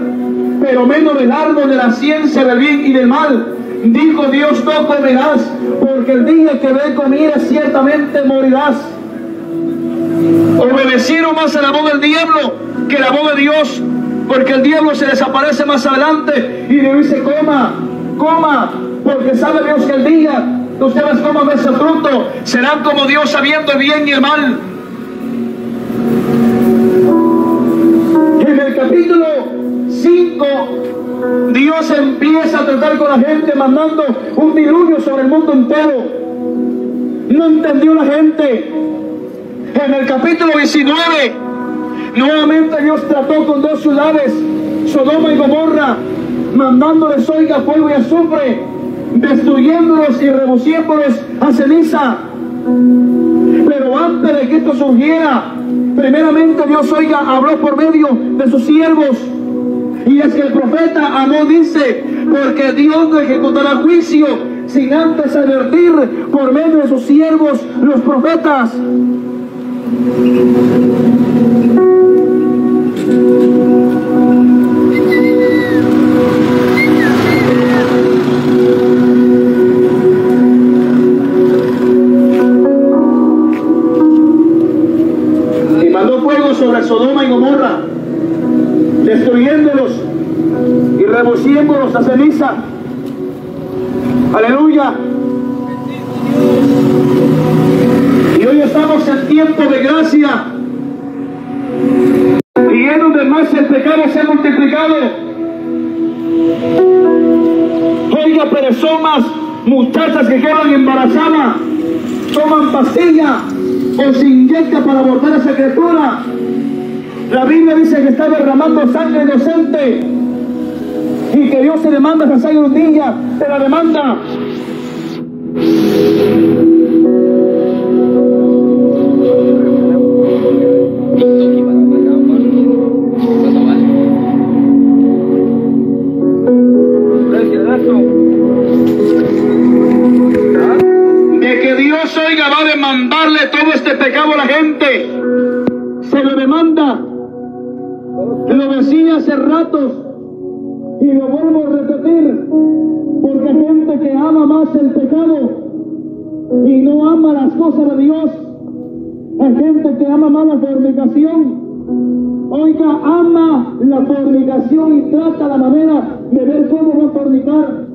pero menos del árbol de la ciencia del bien y del mal. Dijo Dios, no comerás, porque el día que ve comida ciertamente morirás. Obedecieron más a la voz del diablo que la voz de Dios, porque el diablo se desaparece más adelante y le dice, coma, coma, porque sabe Dios que el día que ustedes coman de ese fruto, serán como Dios sabiendo el bien y el mal. En el capítulo 5, Dios empieza a tratar con la gente mandando un diluvio sobre el mundo entero. No entendió la gente. En el capítulo 19, nuevamente Dios trató con dos ciudades, Sodoma y Gomorra, mandándoles oiga fuego y azufre, destruyéndolos y reduciéndolos a ceniza. Pero antes de que esto surgiera, primeramente Dios oiga habló por medio de sus siervos. Y es que el profeta Amón dice, porque Dios no ejecutará juicio sin antes advertir por medio de sus siervos, los profetas. Destruyéndolos y reduciéndolos a ceniza. Aleluya. Hoy estamos en tiempo de gracia. Y es donde más el pecado se ha multiplicado. Oiga, personas, muchachas que quedan embarazadas, toman pastilla o se inyecta para abortar a esa criatura. La Biblia dice que está derramando sangre inocente. y que Dios te demanda esa un día, te la demanda. Pecado la gente. Se lo demanda. Lo decía hace ratos y lo vuelvo a repetir. Porque gente que ama más el pecado y no ama las cosas de Dios. Hay gente que ama más la fornicación. Oiga, ama la fornicación y trata la manera de ver cómo va a fornicar.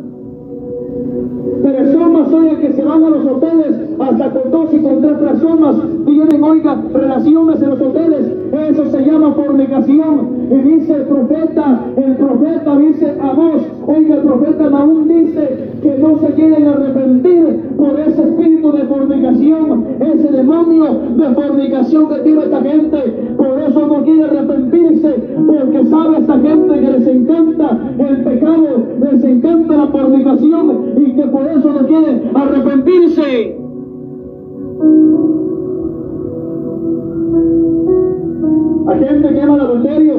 Personas, oiga, que se van a los hoteles hasta con dos y con tres personas tienen, oiga, relaciones en los hoteles. Eso se llama fornicación. Y dice el profeta, el profeta dice a vos, oiga, el profeta aún dice que no se quieren arrepentir por ese espíritu de fornicación, ese demonio de fornicación que tiene esta gente. Por eso no quiere arrepentirse, porque sabe esta gente que les encanta el pecado, les encanta la fornicación y que por eso no quiere arrepentirse. Hay gente que ama el adulterio.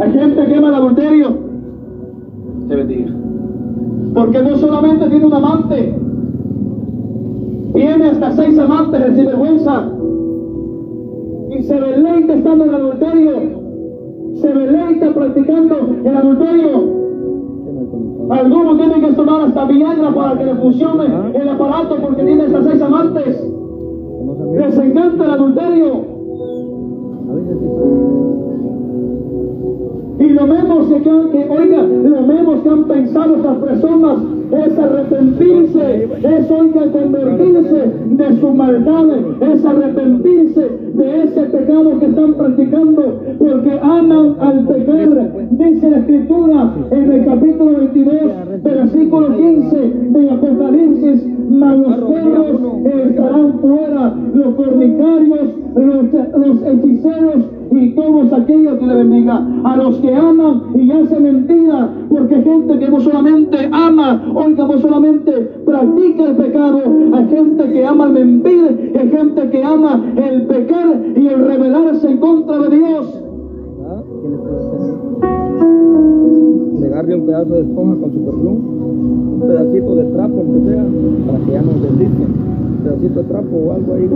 Hay gente que ama el adulterio. Se bendiga. Porque no solamente tiene un amante, tiene hasta seis amantes de sinvergüenza. Y se deleita estando en el adulterio. Se deleita practicando el adulterio. Algunos tienen que tomar hasta Viagra para que le funcione el aparato porque tiene hasta seis amantes. Les encanta el adulterio. Y lo menos que, que, oiga, lo menos que han pensado estas personas es arrepentirse, es oiga convertirse de su maldad, es arrepentirse de ese pecado que están practicando, porque aman al pecar. Dice la escritura en el capítulo 22, versículo 15 de Apocalipsis, mas los perros estarán fuera, los fornicarios, los, los hechiceros y todos aquellos que le bendiga. A los que aman y hacen mentira, porque gente que no solamente ama, oiga, no solamente practica el pecado, hay gente que ama el mentir, hay gente que ama el pecar y el rebelarse en contra de Dios. Negarle un pedazo de esponja con su perfume, un pedacito de trapo, aunque sea, para que ya no deslice. Un pedacito de trapo o algo ahí, un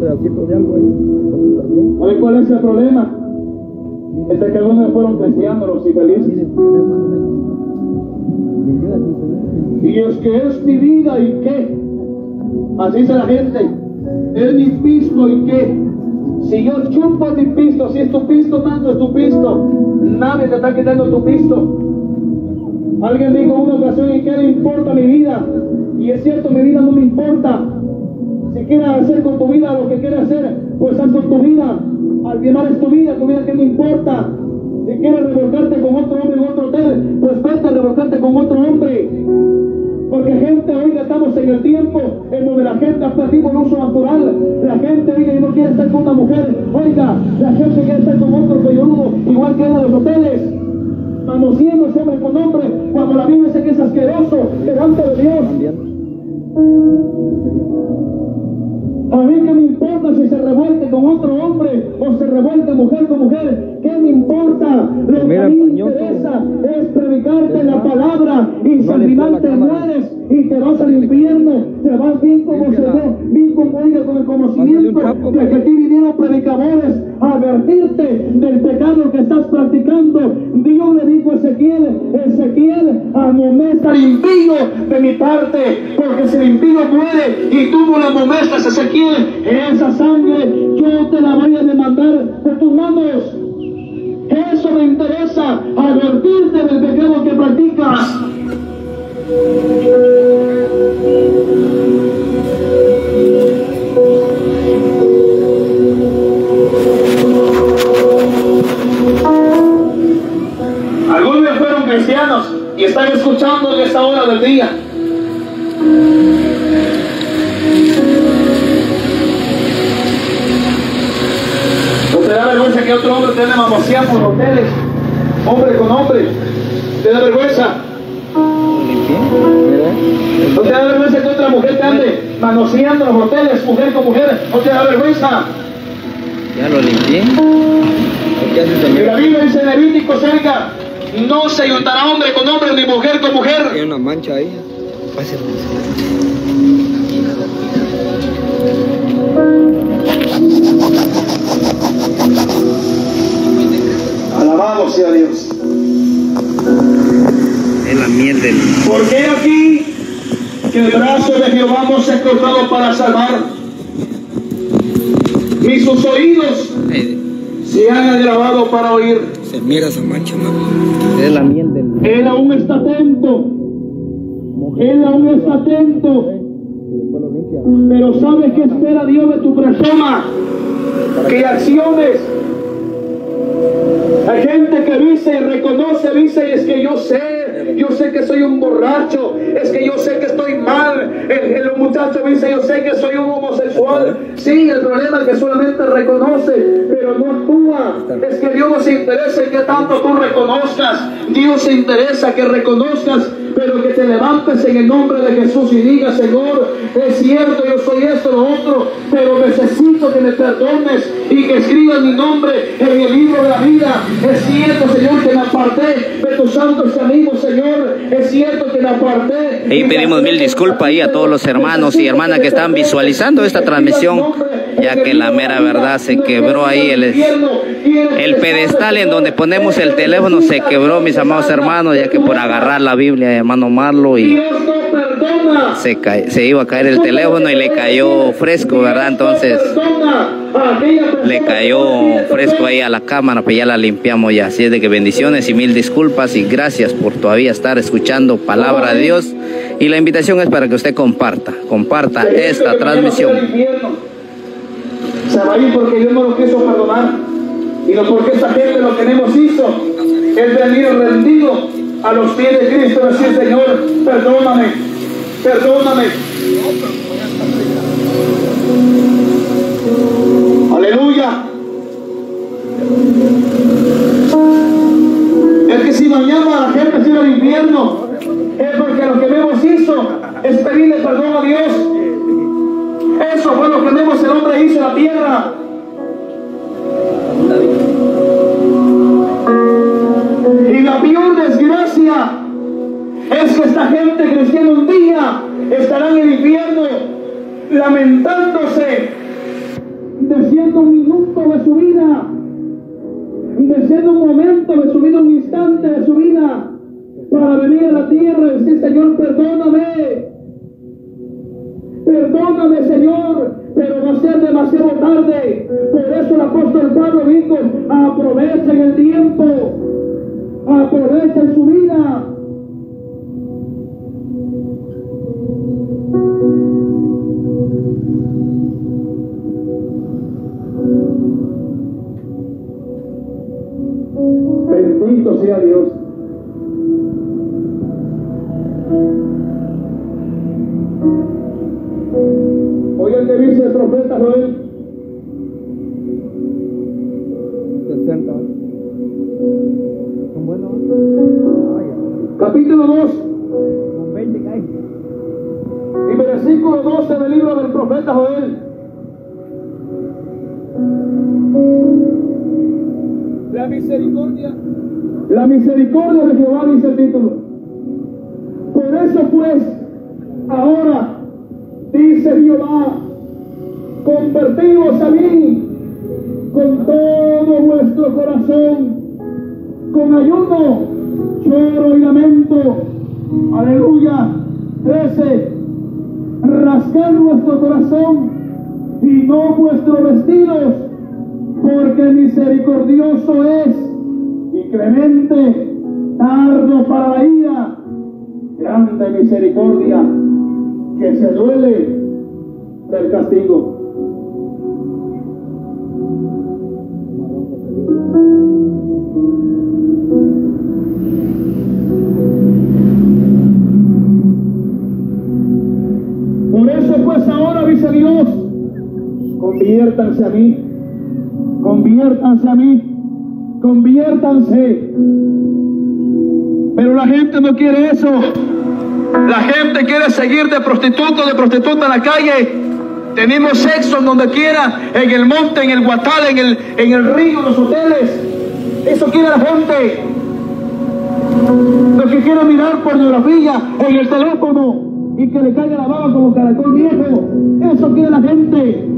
pedacito de algo ahí con su perfume. ¿Sabe cuál es el problema? Este que algunos fueron cristianos los infelices. Y es que es mi vida y qué. Así dice la gente. Es mi pisto y qué. Si yo chupo mi pisto, si es tu pisto, mando es tu pisto. Nadie te está quitando tu pisto. Alguien dijo en una ocasión, ¿y qué le importa mi vida? Y es cierto, mi vida no me importa. Si quieres hacer con tu vida lo que quieres hacer, pues haz con tu vida. Al final es tu vida, tu vida que me importa. Si quieres revolcarte con otro hombre en otro hotel, pues vete a revolcarte con otro hombre. Porque gente, oiga, estamos en el tiempo en donde la gente ha perdido el uso natural. La gente, oiga, no quiere estar con una mujer. Oiga, la gente quiere estar con otro peyorudo, igual que en los hoteles. Manoseando ese hombre con hombre, cuando la Biblia dice que es asqueroso delante de Dios. A mí que me importa si se revuelve con otro hombre o se revuelve mujer con mujer. ¿Qué me importa? Lo que me interesa es predicarte la palabra y si al final te mueres y te vas al infierno, te vas bien como se ve, bien como oiga, con el conocimiento de que aquí vinieron predicadores a advertirte del pecado que estás practicando. Dios le dijo a Ezequiel, Ezequiel, amonesta al impío de mi parte, porque si el impío muere y tú no le amonestas Ezequiel, esa sangre yo te la voy a demandar de tus manos. Eso me interesa, advertirte del pecado que practicas. Algunos fueron cristianos y están escuchando en esta hora del día. ¿Usted da vergüenza que otro hombre tiene mamacía hoteles? Hombre con hombre. ¿Te da vergüenza? ¿No te da vergüenza que otra mujer te ande manoseando los hoteles, mujer con mujer? ¿No te da vergüenza? Ya lo limpié. ¿Qué haces, Y la Biblia dice en Levítico cerca, no se ayuntará hombre con hombre ni mujer con Hay mujer. una mancha ahí. Pásale. Alabado sea Dios. Es la miel del... Porque aquí que el brazo de Jehová nos ha cortado para salvar. Y sus oídos eh, se han agravado para oír. Se mira esa mancha, mano. Es la miel del... Él aún está atento. Él aún está atento. Pero ¿sabes qué espera Dios de tu persona? Que acciones. Hay gente que dice y reconoce, dice, es que yo sé, yo sé que soy un borracho, es que yo sé que estoy mal. El, el muchacho dice, yo sé que soy un homosexual. Sí, el problema es que solamente reconoce, pero no actúa. Es que Dios no se interesa en que tanto tú reconozcas. Dios se interesa que reconozcas, pero que te levantes en el nombre de Jesús y digas, Señor, es cierto, yo soy esto, lo otro, pero necesito que me perdones y que escribas mi nombre en el libro de la vida. Es cierto, Señor, que me aparté de tus santos caminos, Señor. Es cierto que me aparté. Y pedimos mil disculpas ahí a todos los hermanos y hermanas que están visualizando esta transmisión, ya que la mera verdad se quebró ahí el, el pedestal en donde ponemos el teléfono se quebró, mis amados hermanos, ya que por agarrar la Biblia, hermano Marlo, y se, ca- se iba a caer el teléfono y le cayó fresco, ¿verdad? Entonces le cayó fresco ahí a la cámara, pues ya la limpiamos ya. Así es de que bendiciones y mil disculpas y gracias por todavía estar escuchando palabra de Dios. Y la invitación es para que usted comparta, comparta esta transmisión. Se va a ir porque Dios no lo quiso perdonar. Y no porque esta gente lo que hemos hizo es venir rendido a los pies de Cristo y decir, Señor, perdóname, perdóname. Aleluya. Es que si mañana la gente se al infierno, es porque lo que Memos hizo es pedirle perdón a Dios. Eso fue lo que Memos el hombre hizo la tierra. Y la peor desgracia es que esta gente cristiana un día estará en el infierno lamentándose de siendo un minuto de su vida, de siendo un momento de su vida, un instante de su vida, para venir a la tierra y decir, Señor, perdóname. Perdóname, Señor, pero va a ser demasiado tarde. Por eso el apóstol Pablo dijo, aprovechen el tiempo, aprovechen su vida. Seguir de prostituta en la calle. Tenemos sexo en donde quiera, en el monte, en el guatal, en el, en el río, en los hoteles. Eso quiere la gente. Los que quieren mirar pornografía en el teléfono y que le caiga la baba como caracol viejo. Eso quiere la gente.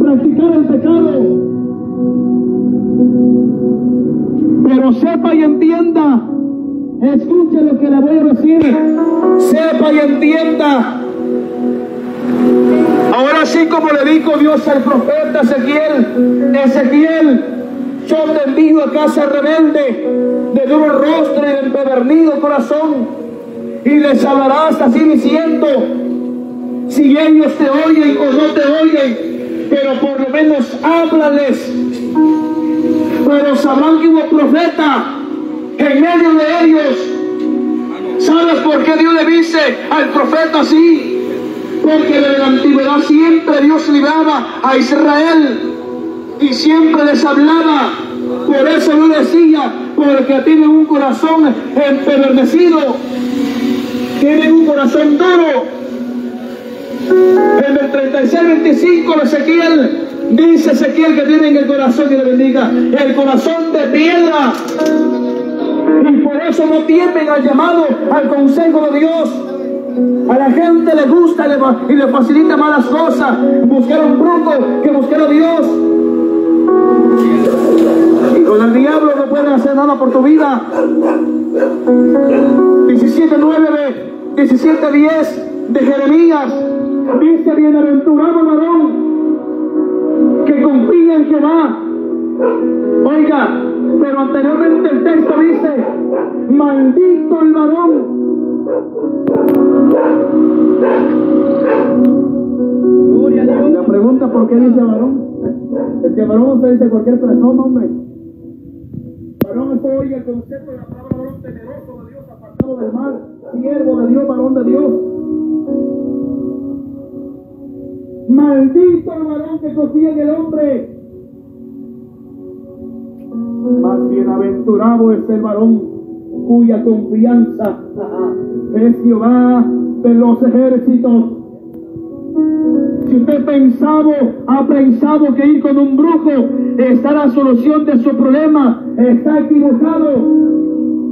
Practicar el pecado. Pero sepa y entienda. Escuche lo que le voy a decir. Sepa y entienda. Ahora sí, como le dijo Dios al profeta Ezequiel, Ezequiel, yo te envío a casa rebelde, de duro rostro y de empedernido corazón, y les hablarás así diciendo, si ellos te oyen o no te oyen, pero por lo menos háblales, pero sabrán que hubo profeta en medio de ellos. ¿Sabes por qué Dios le dice al profeta así? Porque desde la antigüedad siempre Dios libraba a Israel y siempre les hablaba. Por eso yo decía, porque tienen un corazón empedernecido, tienen un corazón duro. En el 36-25 de Ezequiel, dice Ezequiel que tienen el corazón y le bendiga, el corazón de piedra. Y por eso no tienden al llamado, al consejo de Dios. A la gente le gusta y le facilita malas cosas. Buscar un bruto que buscar a Dios. Y con el diablo no pueden hacer nada por tu vida. 17.9 de 17.10 de Jeremías. Dice bienaventurado varón que confía en Jehová. Oiga, pero anteriormente el texto dice, maldito el varón la pregunta por qué dice varón. Es que varón se dice cualquier persona, hombre. Varón es oye el concepto de la palabra varón temeroso de Dios, apartado del mal, siervo de Dios, varón de Dios. Maldito el varón que confía en el hombre. Más bienaventurado es el varón cuya confianza es Jehová de los ejércitos. Si usted pensado, ha pensado que ir con un brujo está la solución de su problema, está equivocado.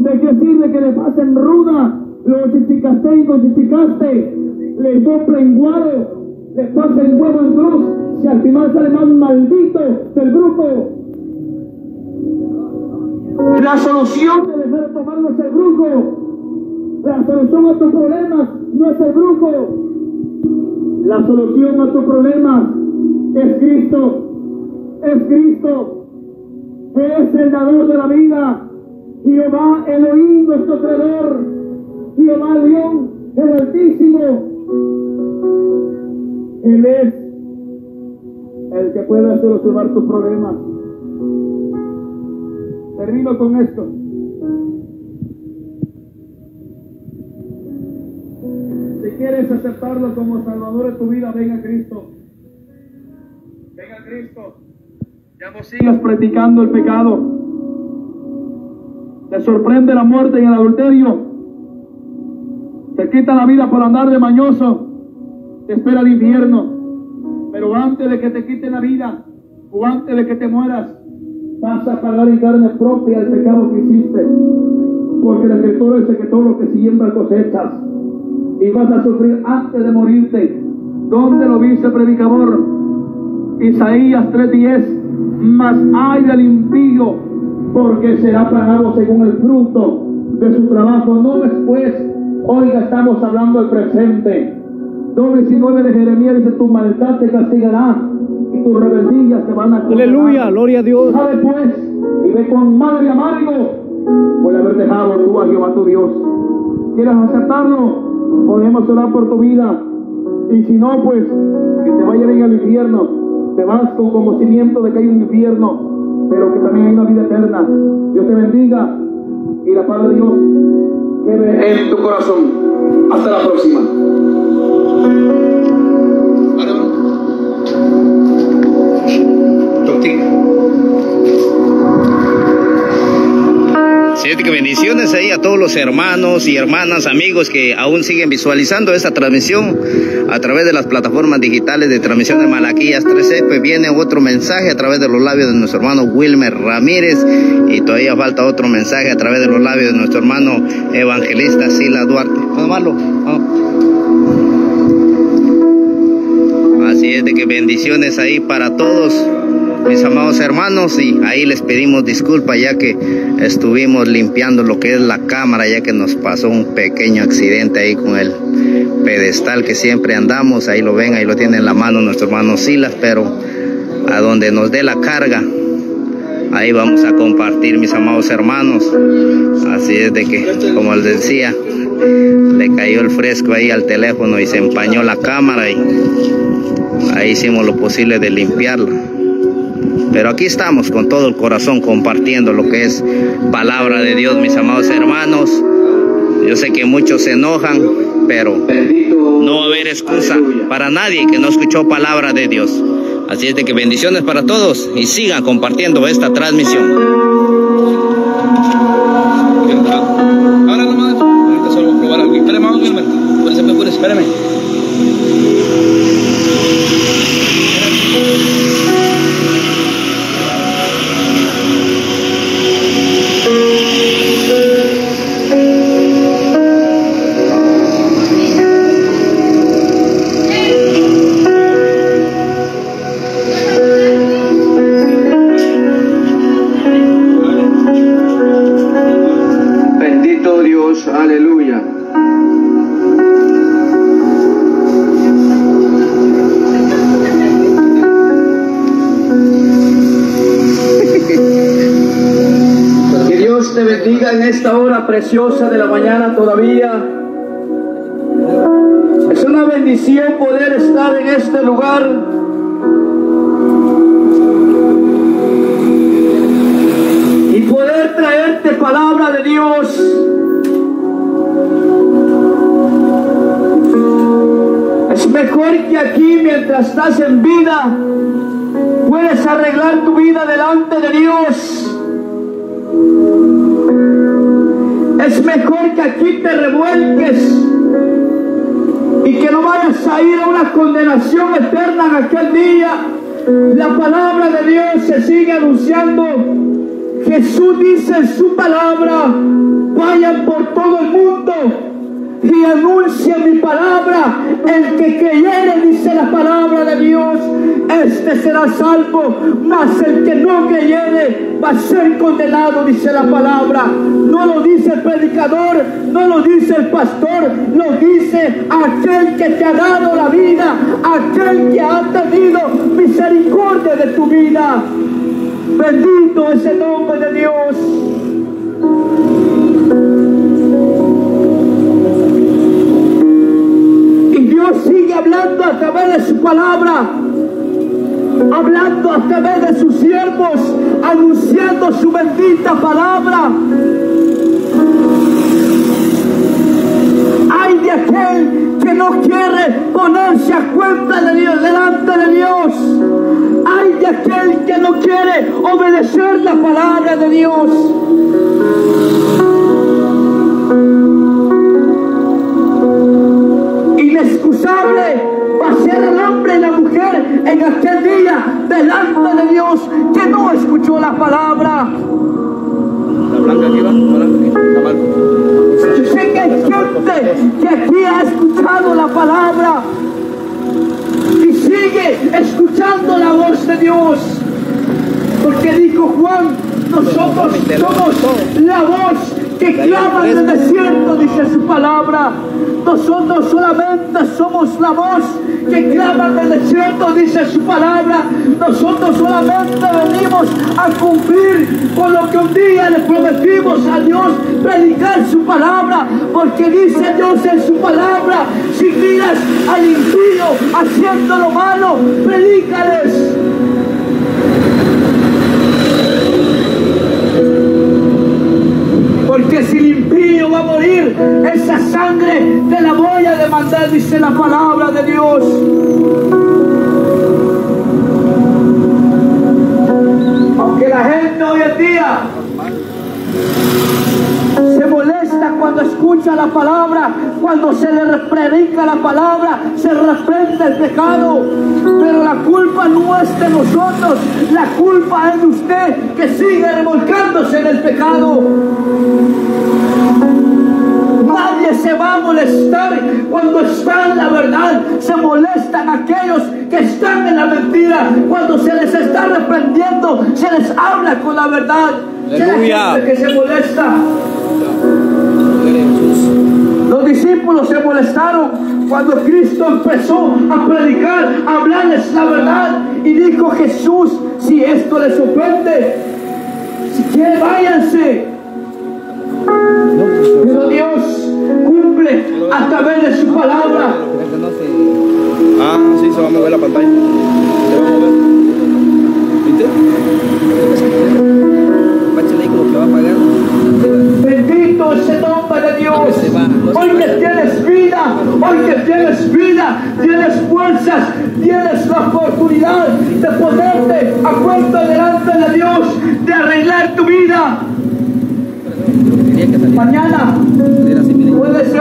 ¿De qué sirve que le pasen ruda? Lo chichicaste y chichicaste, le soplen guaro, le pasen huevo en cruz, si al final sale más maldito del brujo. La solución de dejar de tomar no es el brujo. La solución a tus problemas no es el brujo. La solución a tus problemas es Cristo. Es Cristo. Es el dador de la vida. Jehová Elohim, nuestro creador. Jehová León, el Altísimo. Él es el que puede solucionar tus problemas. Termino con esto. Si quieres aceptarlo como Salvador de tu vida, ven a Cristo. Ven a Cristo. Ya no sigas practicando el pecado. Te sorprende la muerte y el adulterio. Te quita la vida por andar de mañoso. Te espera el infierno. Pero antes de que te quite la vida o antes de que te mueras, vas a pagar en carne propia el pecado que hiciste. Porque el escritor dice que todo lo que siembra cosechas. Y vas a sufrir antes de morirte. ¿Dónde lo viste, predicador? Isaías 3:10. Mas hay del impío, porque será pagado según el fruto de su trabajo, no después. Oiga, estamos hablando del presente. 2.19 de Jeremías dice, tu maldad te castigará tus rebeldías te van a Aleluya, gloria a Dios. Sabe pues, y ve con madre amargo por haber dejado tú a Jehová tu Dios. ¿Quieres aceptarlo? Podemos orar por tu vida. Y si no, pues, que te vaya bien al infierno. Te vas con conocimiento de que hay un infierno, pero que también hay una vida eterna. Dios te bendiga y la paz de Dios quede en tu corazón. Hasta la próxima. Es que bendiciones ahí a todos los hermanos y hermanas, amigos que aún siguen visualizando esta transmisión a través de las plataformas digitales de transmisión de Malaquías 13. Pues viene otro mensaje a través de los labios de nuestro hermano Wilmer Ramírez y todavía falta otro mensaje a través de los labios de nuestro hermano evangelista Sila Duarte. Así es de que bendiciones ahí para todos mis amados hermanos y ahí les pedimos disculpas ya que estuvimos limpiando lo que es la cámara ya que nos pasó un pequeño accidente ahí con el pedestal que siempre andamos, ahí lo ven, ahí lo tiene en la mano nuestro hermano Silas, pero a donde nos dé la carga, ahí vamos a compartir mis amados hermanos, así es de que como les decía, le cayó el fresco ahí al teléfono y se empañó la cámara y ahí hicimos lo posible de limpiarla. Pero aquí estamos con todo el corazón compartiendo lo que es palabra de Dios, mis amados hermanos. Yo sé que muchos se enojan, pero no va a haber excusa para nadie que no escuchó palabra de Dios. Así es de que bendiciones para todos y sigan compartiendo esta transmisión. Ahora probar. Espérame, preciosa de la mañana todavía. Es una bendición poder estar en este lugar. Y poder traerte palabra de Dios. Es mejor que aquí mientras estás en vida puedes arreglar tu vida delante de Dios. Es mejor que aquí te revuelques y que no vayas a ir a una condenación eterna en aquel día. La palabra de Dios se sigue anunciando. Jesús dice en su palabra, vayan por todo el mundo y anuncien mi palabra. El que creyere, dice la palabra de Dios, este será salvo, mas el que no creyere va a ser condenado, dice la palabra. No lo dice el predicador, no lo dice el pastor, lo dice aquel que te ha dado la vida, aquel que ha tenido misericordia de tu vida. Bendito es el nombre de Dios. Y Dios sigue hablando a través de su palabra, hablando a través de sus siervos, anunciando su bendita palabra. Que no quiere ponerse a cuenta de Dios, delante de Dios. Hay de aquel que no quiere obedecer la palabra de Dios. Inexcusable va a ser el hombre y la mujer en aquel día delante de Dios que no escuchó la palabra. La blanca aquí va. La blanca. Sé que hay gente que aquí ha escuchado la palabra y sigue escuchando la voz de Dios. Porque dijo Juan, nosotros somos la voz que clama en el desierto, dice su palabra. Nosotros solamente somos la voz que clama en el desierto, dice su palabra. Nosotros solamente venimos a cumplir con lo que un día le prometimos a Dios, predicar su palabra, porque dice Dios en su palabra, si miras al impío haciendo lo malo, predícales. Porque si va a morir, esa sangre te la voy a demandar, dice la palabra de Dios. Aunque la gente hoy en día palabra, cuando se le predica la palabra, se reprende el pecado. Pero la culpa no es de nosotros, la culpa es de usted que sigue revolcándose en el pecado. Se va a molestar cuando está en la verdad. Se molestan aquellos que están en la mentira. Cuando se les está reprendiendo, se les habla con la verdad. Aleluya. Que se molesta. Los discípulos se molestaron cuando Cristo empezó a predicar, a hablarles la verdad. Y dijo Jesús, si esto les ofende, si quieren váyanse. Pero Dios a través de su palabra. Ah, sí, se va a mover la pantalla.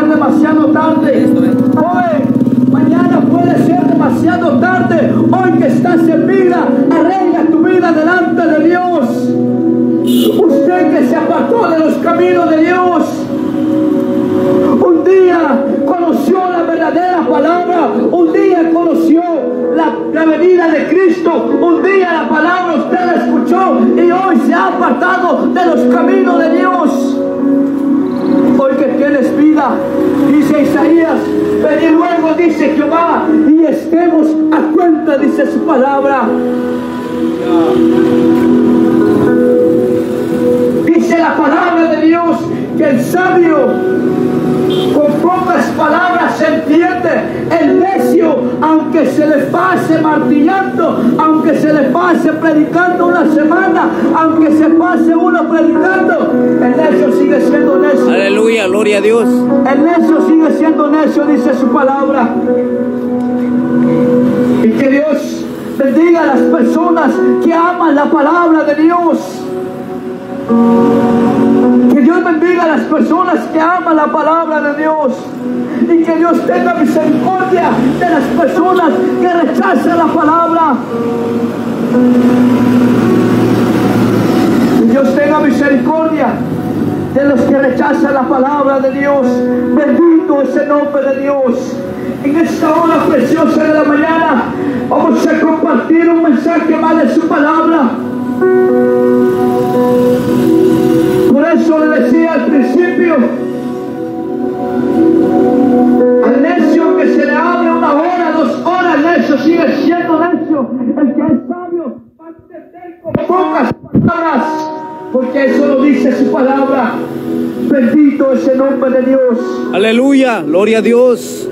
Demasiado tarde. Hoy, mañana puede ser demasiado tarde. Hoy que estás en vida, arregla tu vida delante de Dios. Usted que se apartó de los caminos de Dios. Un día conoció la verdadera palabra. Un día conoció la, venida de Cristo. Un día la palabra usted la escuchó y hoy se ha apartado de los caminos de Dios tienes vida, dice Isaías, venid luego, dice Jehová, y estemos a cuenta, dice su palabra. Dice la palabra de Dios que el sabio con pocas palabras se entiende. Necio, aunque se le pase martillando, aunque se le pase predicando una semana, aunque se pase uno predicando, el necio sigue siendo necio. Aleluya, gloria a Dios. El necio sigue siendo necio, dice su palabra. Y que Dios bendiga a las personas que aman la palabra de Dios. Que Dios bendiga a las personas que aman la palabra de Dios. Dios tenga misericordia de las personas que rechazan la palabra. Dios tenga misericordia de los que rechazan la palabra de Dios. Bendito es el nombre de Dios. En esta hora preciosa de la mañana vamos a compartir un mensaje más de su palabra. Por eso le decía al principio, porque eso lo dice su palabra. Bendito es el nombre de Dios. Aleluya, gloria a Dios.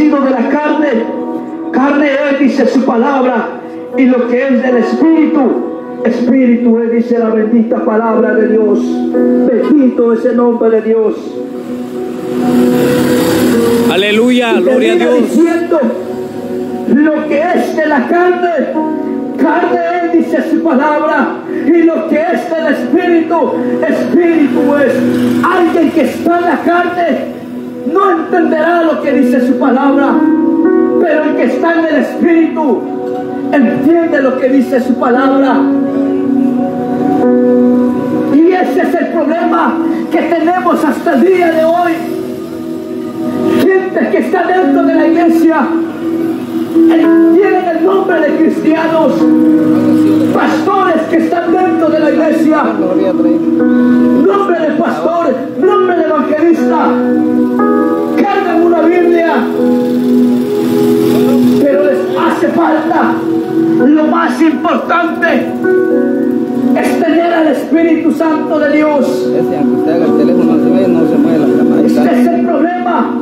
Nacido de la carne, carne es, dice su palabra, y lo que es del espíritu, espíritu es, dice la bendita palabra de Dios. Bendito es el nombre de Dios. Aleluya, gloria a Dios. diciendo, lo que es de la carne, carne es, dice su palabra, y lo que es del espíritu, espíritu es. Alguien que está en la carne no entenderá lo que dice su palabra, pero el que está en el espíritu entiende lo que dice su palabra. Y ese es el problema que tenemos hasta el día de hoy. Gente que está dentro de la iglesia tienen el nombre de cristianos, pastores que están dentro de la iglesia, nombre de pastor, nombre de evangelista, cargan una Biblia, pero les hace falta lo más importante es tener al Espíritu Santo de Dios. Este es el problema.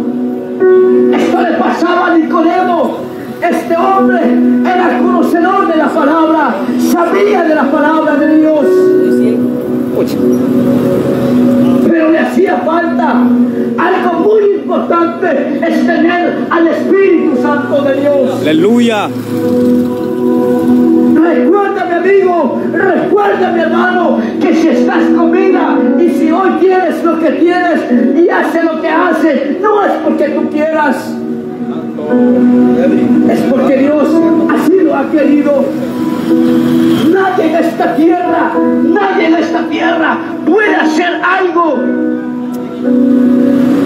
Esto le pasaba a Nicodemo. Este hombre era conocedor de la palabra, sabía de la palabra de Dios, pero le hacía falta algo muy importante, es tener al Espíritu Santo de Dios. Aleluya. Recuerda mi amigo, recuerda mi hermano, que si estás con vida y si hoy tienes lo que tienes y haces lo que haces, no es porque tú quieras, es porque Dios así lo ha querido. Nadie en esta tierra, nadie en esta tierra puede hacer algo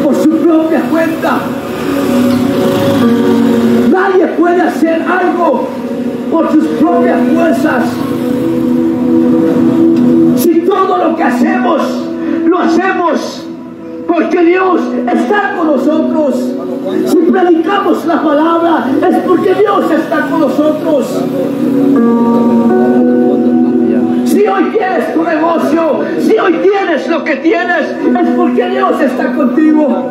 por su propia cuenta. Nadie puede hacer algo por sus propias fuerzas. Si todo lo que hacemos, lo hacemos porque Dios está con nosotros. Si predicamos la palabra, es porque Dios está con nosotros. Si hoy tienes tu negocio, si hoy tienes lo que tienes, es porque Dios está contigo.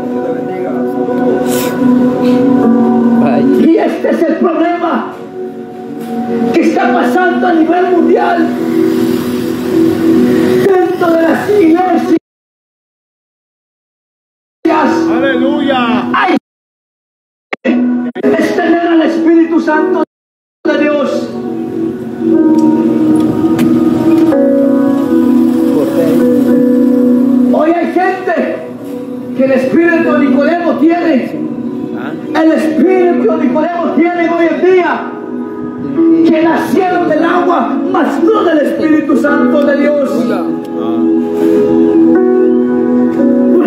Y este es el problema que está pasando a nivel mundial dentro de las iglesias. Aleluya. Hay es tener al Espíritu Santo de Dios. Hoy hay gente que el Espíritu de Nicodemo tiene. El Espíritu de Nicodemo tiene hoy en día. Que nacieron del agua, mas no del Espíritu Santo de Dios.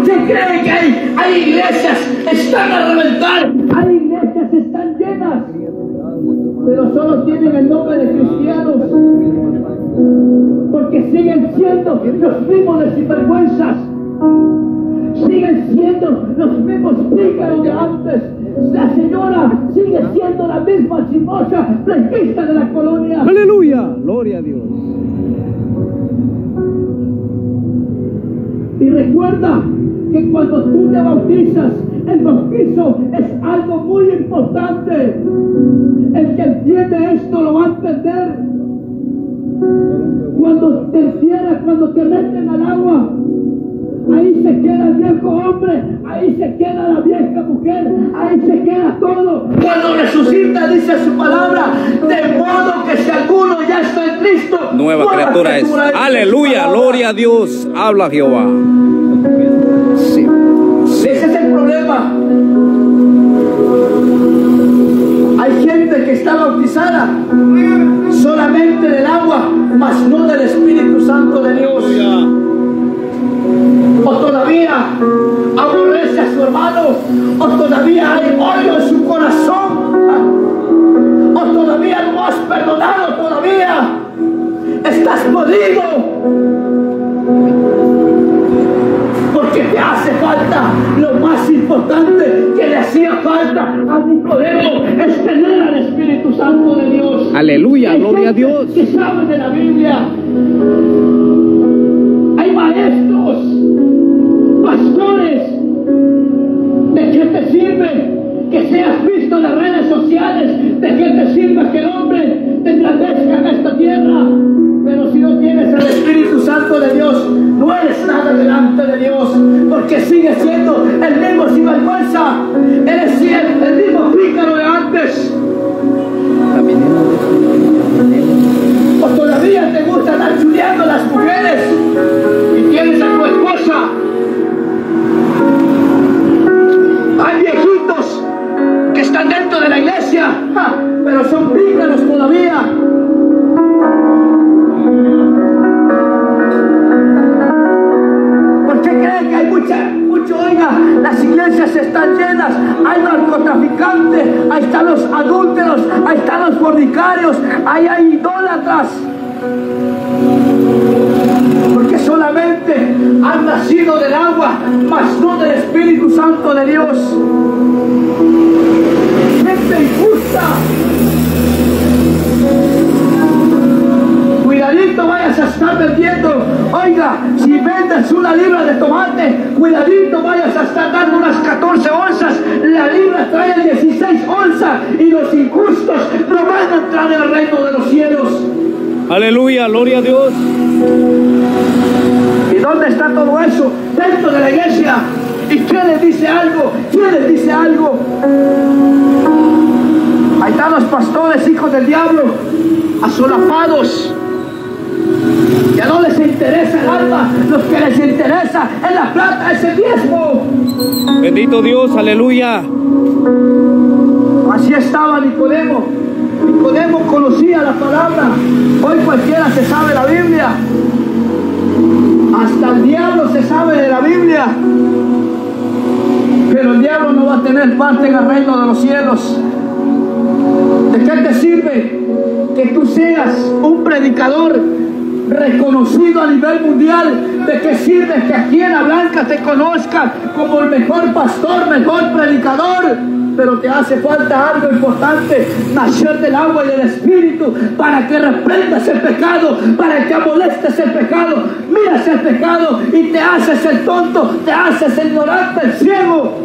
¿Usted cree que hay, hay iglesias que están a reventar? Hay iglesias que están llenas, pero solo tienen el nombre de cristianos. Porque siguen siendo los mismos de sinvergüenzas. Siguen siendo los mismos pícaros de antes. La señora sigue siendo la misma chismosa fresquista de la colonia. Aleluya. Gloria a Dios. Y recuerda que cuando tú te bautizas, el bautizo es algo muy importante. El que entiende esto lo va a entender. Cuando te encierras, cuando te meten al agua, ahí se queda el viejo hombre, ahí se queda la vieja mujer, ahí se queda todo. Cuando resucita, dice su palabra, de modo que si alguno ya está en Cristo, Nueva criatura es. Aleluya. Gloria a Dios. Habla Jehová. está bautizada solamente del agua, mas no del Espíritu Santo de Dios. O todavía aborrece a su hermano, o todavía hay odio en su corazón, o todavía no has perdonado, todavía estás podrido. Porque te hace falta lo más importante que le hacía falta a Nicodemo es tener al Espíritu Santo de Dios. Aleluya, Hay gloria a Dios. Que sabe de la Biblia. Hay maestros, pastores. ¿De qué te sirve que seas visto en las redes sociales? ¿De qué te sirve que el hombre te engrandezca en esta tierra? Pero si no tienes el Espíritu Santo de Dios, no eres nada delante de Dios, porque sigues siendo el mismo sinvergüenza, eres el, mismo pícaro de antes. O todavía te gusta andar chuleando Santo de Dios. Gente injusta. Cuidadito vayas a estar vendiendo. Oiga, si vendes una libra de tomate, cuidadito vayas a estar dando unas 14 onzas. La libra trae 16 onzas y los injustos no van a entrar en el reino de los cielos. Aleluya, gloria a Dios. ¿Y dónde está todo eso? Dentro de la iglesia. ¿Y quién les dice algo? ¿Quién les dice algo? Ahí están los pastores, hijos del diablo, asolapados. Ya no les interesa el alma, lo que les interesa es la plata, es el diezmo. Bendito Dios, aleluya. Así estaba Nicodemo. Nicodemo conocía la palabra. Hoy cualquiera se sabe la Biblia. Hasta el diablo se sabe de la Biblia. Pero el diablo no va a tener parte en el reino de los cielos. ¿De qué te sirve que tú seas un predicador reconocido a nivel mundial? ¿De qué sirve que aquí en la Blanca te conozcan como el mejor pastor, mejor predicador? Pero te hace falta algo importante, nacer del agua y del espíritu, para que reprendas el pecado, para que amolestes el pecado, miras el pecado y te haces el tonto, te haces el ignorante, el ciego.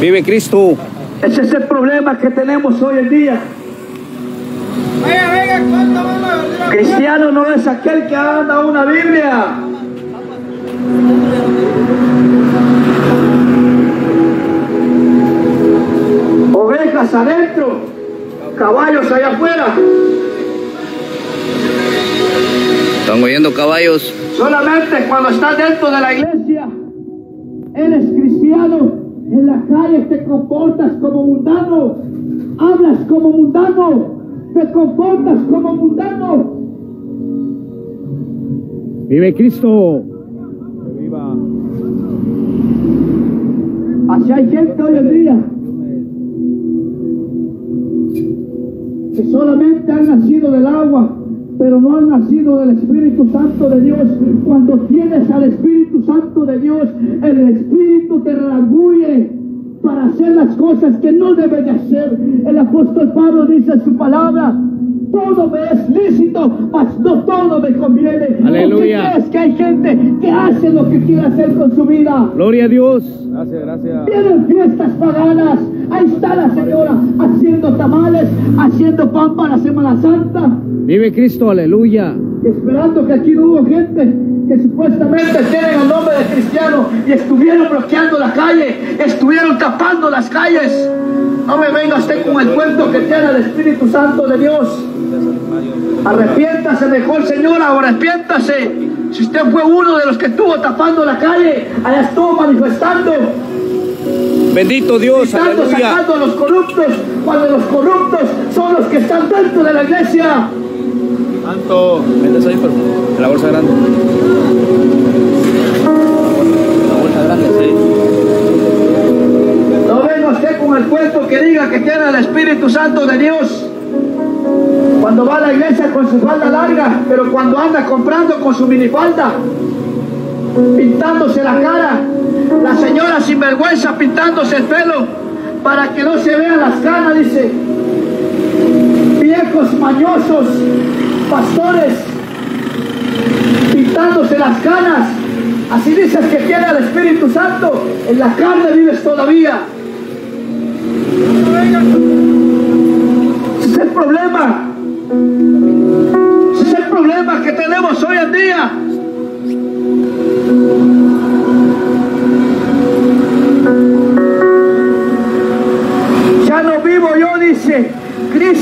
Vive Cristo. Ese es el problema que tenemos hoy en día. Cristiano no es aquel que anda una Biblia. Ovejas adentro, caballos allá afuera. ¿Están oyendo caballos? Solamente cuando estás dentro de la iglesia, eres cristiano, en la calle te comportas como mundano, hablas como mundano, te comportas como mundano. Vive Cristo. Así hay gente hoy en día que solamente han nacido del agua, pero no han nacido del Espíritu Santo de Dios. Cuando tienes al Espíritu Santo de Dios, el Espíritu te redarguye para hacer las cosas que no debes de hacer. El apóstol Pablo dice en su palabra, todo me es lícito, mas no todo me conviene. Aleluya. ¿Por qué crees que hay gente que hace lo que quiere hacer con su vida? Gloria a Dios. Gracias, gracias. Tienen fiestas paganas. Ahí está la señora haciendo tamales, haciendo pan para Semana Santa. Vive Cristo, aleluya. Esperando que aquí no hubo gente que supuestamente tienen el nombre de cristiano y estuvieron bloqueando la calle, estuvieron tapando las calles. No me venga usted con el cuento que tiene el Espíritu Santo de Dios. Arrepiéntase mejor, señora, arrepiéntase. Si usted fue uno de los que estuvo tapando la calle, allá estuvo manifestando. Bendito Dios, aleluya. sacando a los corruptos, cuando los corruptos son los que están dentro de la iglesia. Santo. Metes ahí, en la bolsa grande. La bolsa grande, sí. usted con el cuerpo que diga que tiene el Espíritu Santo de Dios. Cuando va a la iglesia con su falda larga, pero cuando anda comprando con su minifalda, pintándose la cara, la señora sin vergüenza pintándose el pelo para que no se vean las canas, dice. Viejos mañosos, pastores, pintándose las canas. Así dices que tiene el Espíritu Santo, en la carne vives todavía. Ese es el problema. Ese es el problema que tenemos hoy en día. Ya no vivo yo, dice Cristo.